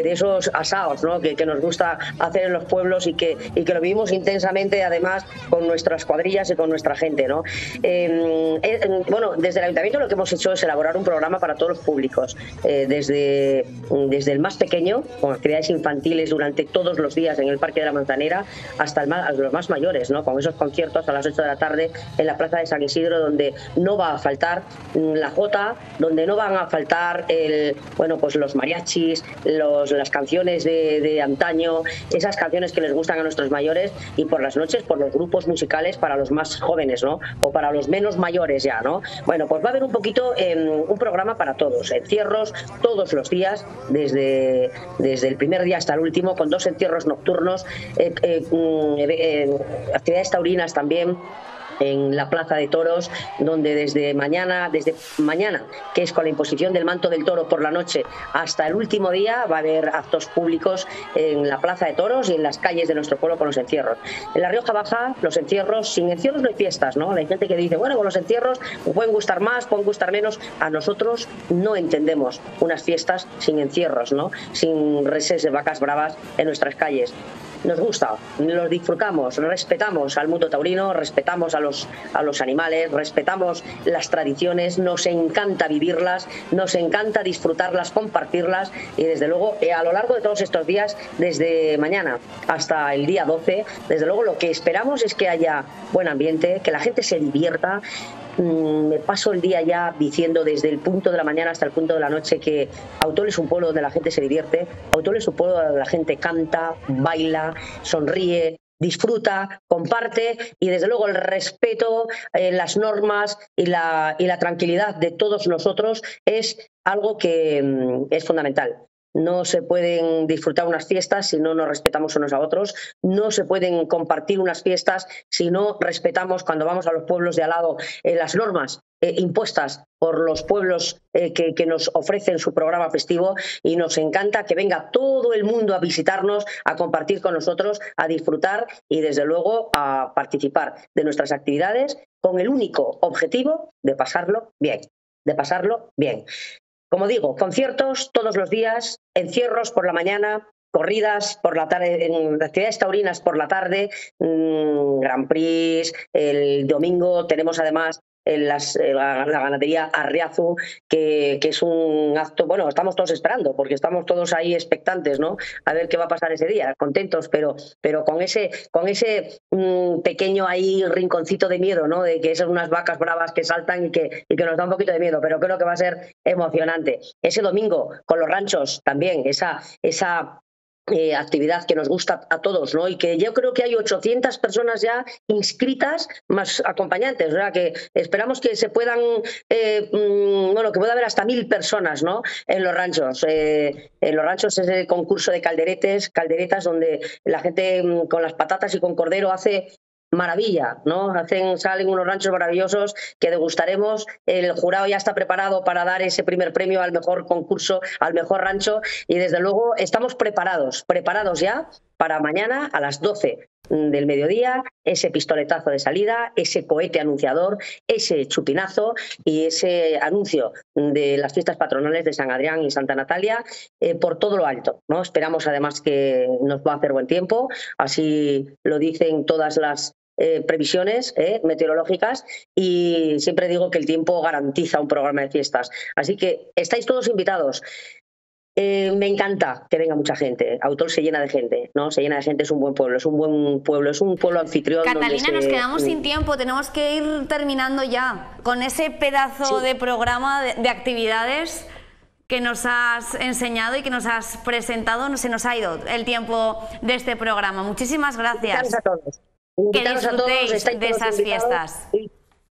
esos asados ¿no? que, nos gusta hacer en los pueblos y que, y que lo vivimos intensamente además con nuestras cuadrillas y con nuestra gente. ¿no? Eh, eh, bueno, desde el ayuntamiento lo que hemos hecho es elaborar un programa para todos los públicos, eh, desde, desde el más pequeño, con actividades infantiles durante todos los días en el Parque de la Manzanera, hasta el más, los más mayores, ¿no? con esos conciertos a las 8 de la tarde en la Plaza de San Isidro, donde no va a faltar mm, la jota, donde no van a faltar el, bueno, pues los mariachis, los, las canciones de, de antaño, esas canciones que les gustan a nuestros mayores y por las noches por los grupos musicales para los más jóvenes, ¿no? O para los menos mayores ya, ¿no? Bueno, pues va a haber un poquito eh, un programa para todos, encierros todos los días, desde, desde el primer día hasta el último, con dos encierros nocturnos, eh, eh, mm, actividades taurinas también en la Plaza de Toros, donde desde mañana, desde mañana, que es con la imposición del manto del toro por la noche, hasta el último día va a haber actos públicos en la Plaza de Toros y en las calles de nuestro pueblo con los encierros. En la Rioja Baja, los encierros, sin encierros no hay fiestas, ¿no? Hay gente que dice, bueno, con los encierros pueden gustar más, pueden gustar menos. A nosotros no entendemos unas fiestas sin encierros, ¿no? Sin reses de vacas bravas en nuestras calles nos gusta, los disfrutamos, respetamos al mundo taurino, respetamos a los, a los animales, respetamos las tradiciones, nos encanta vivirlas, nos encanta disfrutarlas, compartirlas y desde luego eh, a lo largo de todos estos días, desde mañana hasta el día 12, desde luego lo que esperamos es que haya buen ambiente, que la gente se divierta, me paso el día ya diciendo desde el punto de la mañana hasta el punto de la noche que Autol es un pueblo donde la gente se divierte, Autol es un pueblo donde la gente canta, baila, sonríe, disfruta, comparte y desde luego el respeto, eh, las normas y la, y la tranquilidad de todos nosotros es algo que mm, es fundamental. No se pueden disfrutar unas fiestas si no nos respetamos unos a otros. No se pueden compartir unas fiestas si no respetamos cuando vamos a los pueblos de al lado eh, las normas eh, impuestas por los pueblos eh, que, que, nos ofrecen su programa festivo y nos encanta que venga todo el mundo a visitarnos, a compartir con nosotros, a disfrutar y desde luego a participar de nuestras actividades con el único objetivo de pasarlo bien, de pasarlo bien. Como digo, conciertos todos los días, encierros por la mañana, corridas por la tarde, actividades taurinas por la tarde, mmm, Grand Prix, el domingo tenemos además la, ganadería Arriazu, que, es un acto, bueno, estamos todos esperando, porque estamos todos ahí expectantes, ¿no? A ver qué va a pasar ese día, contentos, pero, pero con ese, con ese mm, pequeño ahí rinconcito de miedo, ¿no? De que son unas vacas bravas que saltan y que, y que nos da un poquito de miedo, pero creo que va a ser emocionante. Ese domingo, con los ranchos también, esa, esa eh, actividad que nos gusta a todos, ¿no? Y que yo creo que hay 800 personas ya inscritas más acompañantes, sea que esperamos que se puedan, eh, mm, bueno, que pueda haber hasta mil personas, ¿no? En los ranchos. Eh, en los ranchos es el concurso de calderetes, calderetas, donde la gente mm, con las patatas y con cordero hace maravilla, ¿no? Hacen, salen unos ranchos maravillosos que degustaremos. El jurado ya está preparado para dar ese primer premio al mejor concurso, al mejor rancho y desde luego estamos preparados, preparados ya para mañana a las 12 del mediodía, ese pistoletazo de salida, ese cohete anunciador, ese chupinazo y ese anuncio de las fiestas patronales de San Adrián y Santa Natalia eh, por todo lo alto. ¿no? Esperamos además que nos va a hacer buen tiempo, así lo dicen todas las eh, previsiones eh, meteorológicas y siempre digo que el tiempo garantiza un programa de fiestas. Así que estáis todos invitados. Eh, me encanta que venga mucha gente. Autor se llena de gente, ¿no? Se llena de gente, es un buen pueblo, es un buen pueblo, es un pueblo anfitrión. Catalina, nos quedamos sin tiempo, tenemos que ir terminando ya con ese pedazo de programa de, actividades que nos has enseñado y que nos has presentado. Se nos ha ido el tiempo de este programa. Muchísimas gracias. a todos. Que disfrutéis de esas fiestas.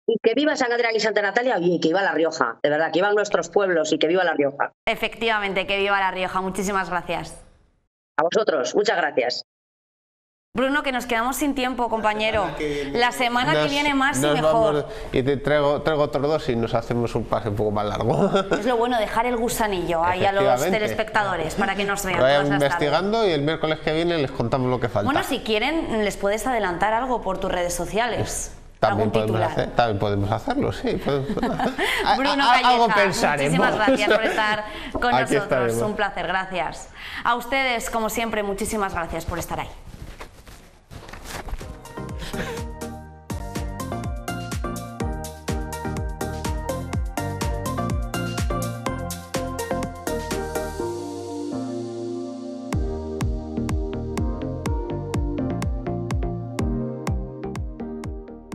Y que viva San Adrián y Santa Natalia y que viva La Rioja, de verdad, que vivan nuestros pueblos y que viva La Rioja. Efectivamente, que viva La Rioja. Muchísimas gracias. A vosotros, muchas gracias. Bruno, que nos quedamos sin tiempo, compañero. La semana que, viene más y mejor. y te traigo, traigo otros dos y nos hacemos un pase un poco más largo. Es lo bueno, dejar el gusanillo ahí a los telespectadores para que nos vean. Vayan investigando y el miércoles que viene les contamos lo que falta. Bueno, si quieren, les puedes adelantar algo por tus redes sociales. También podemos, hacer, también podemos, hacerlo, sí. Bruno algo muchísimas gracias por estar con nosotros. Un placer, gracias. A ustedes, como siempre, muchísimas gracias por estar ahí.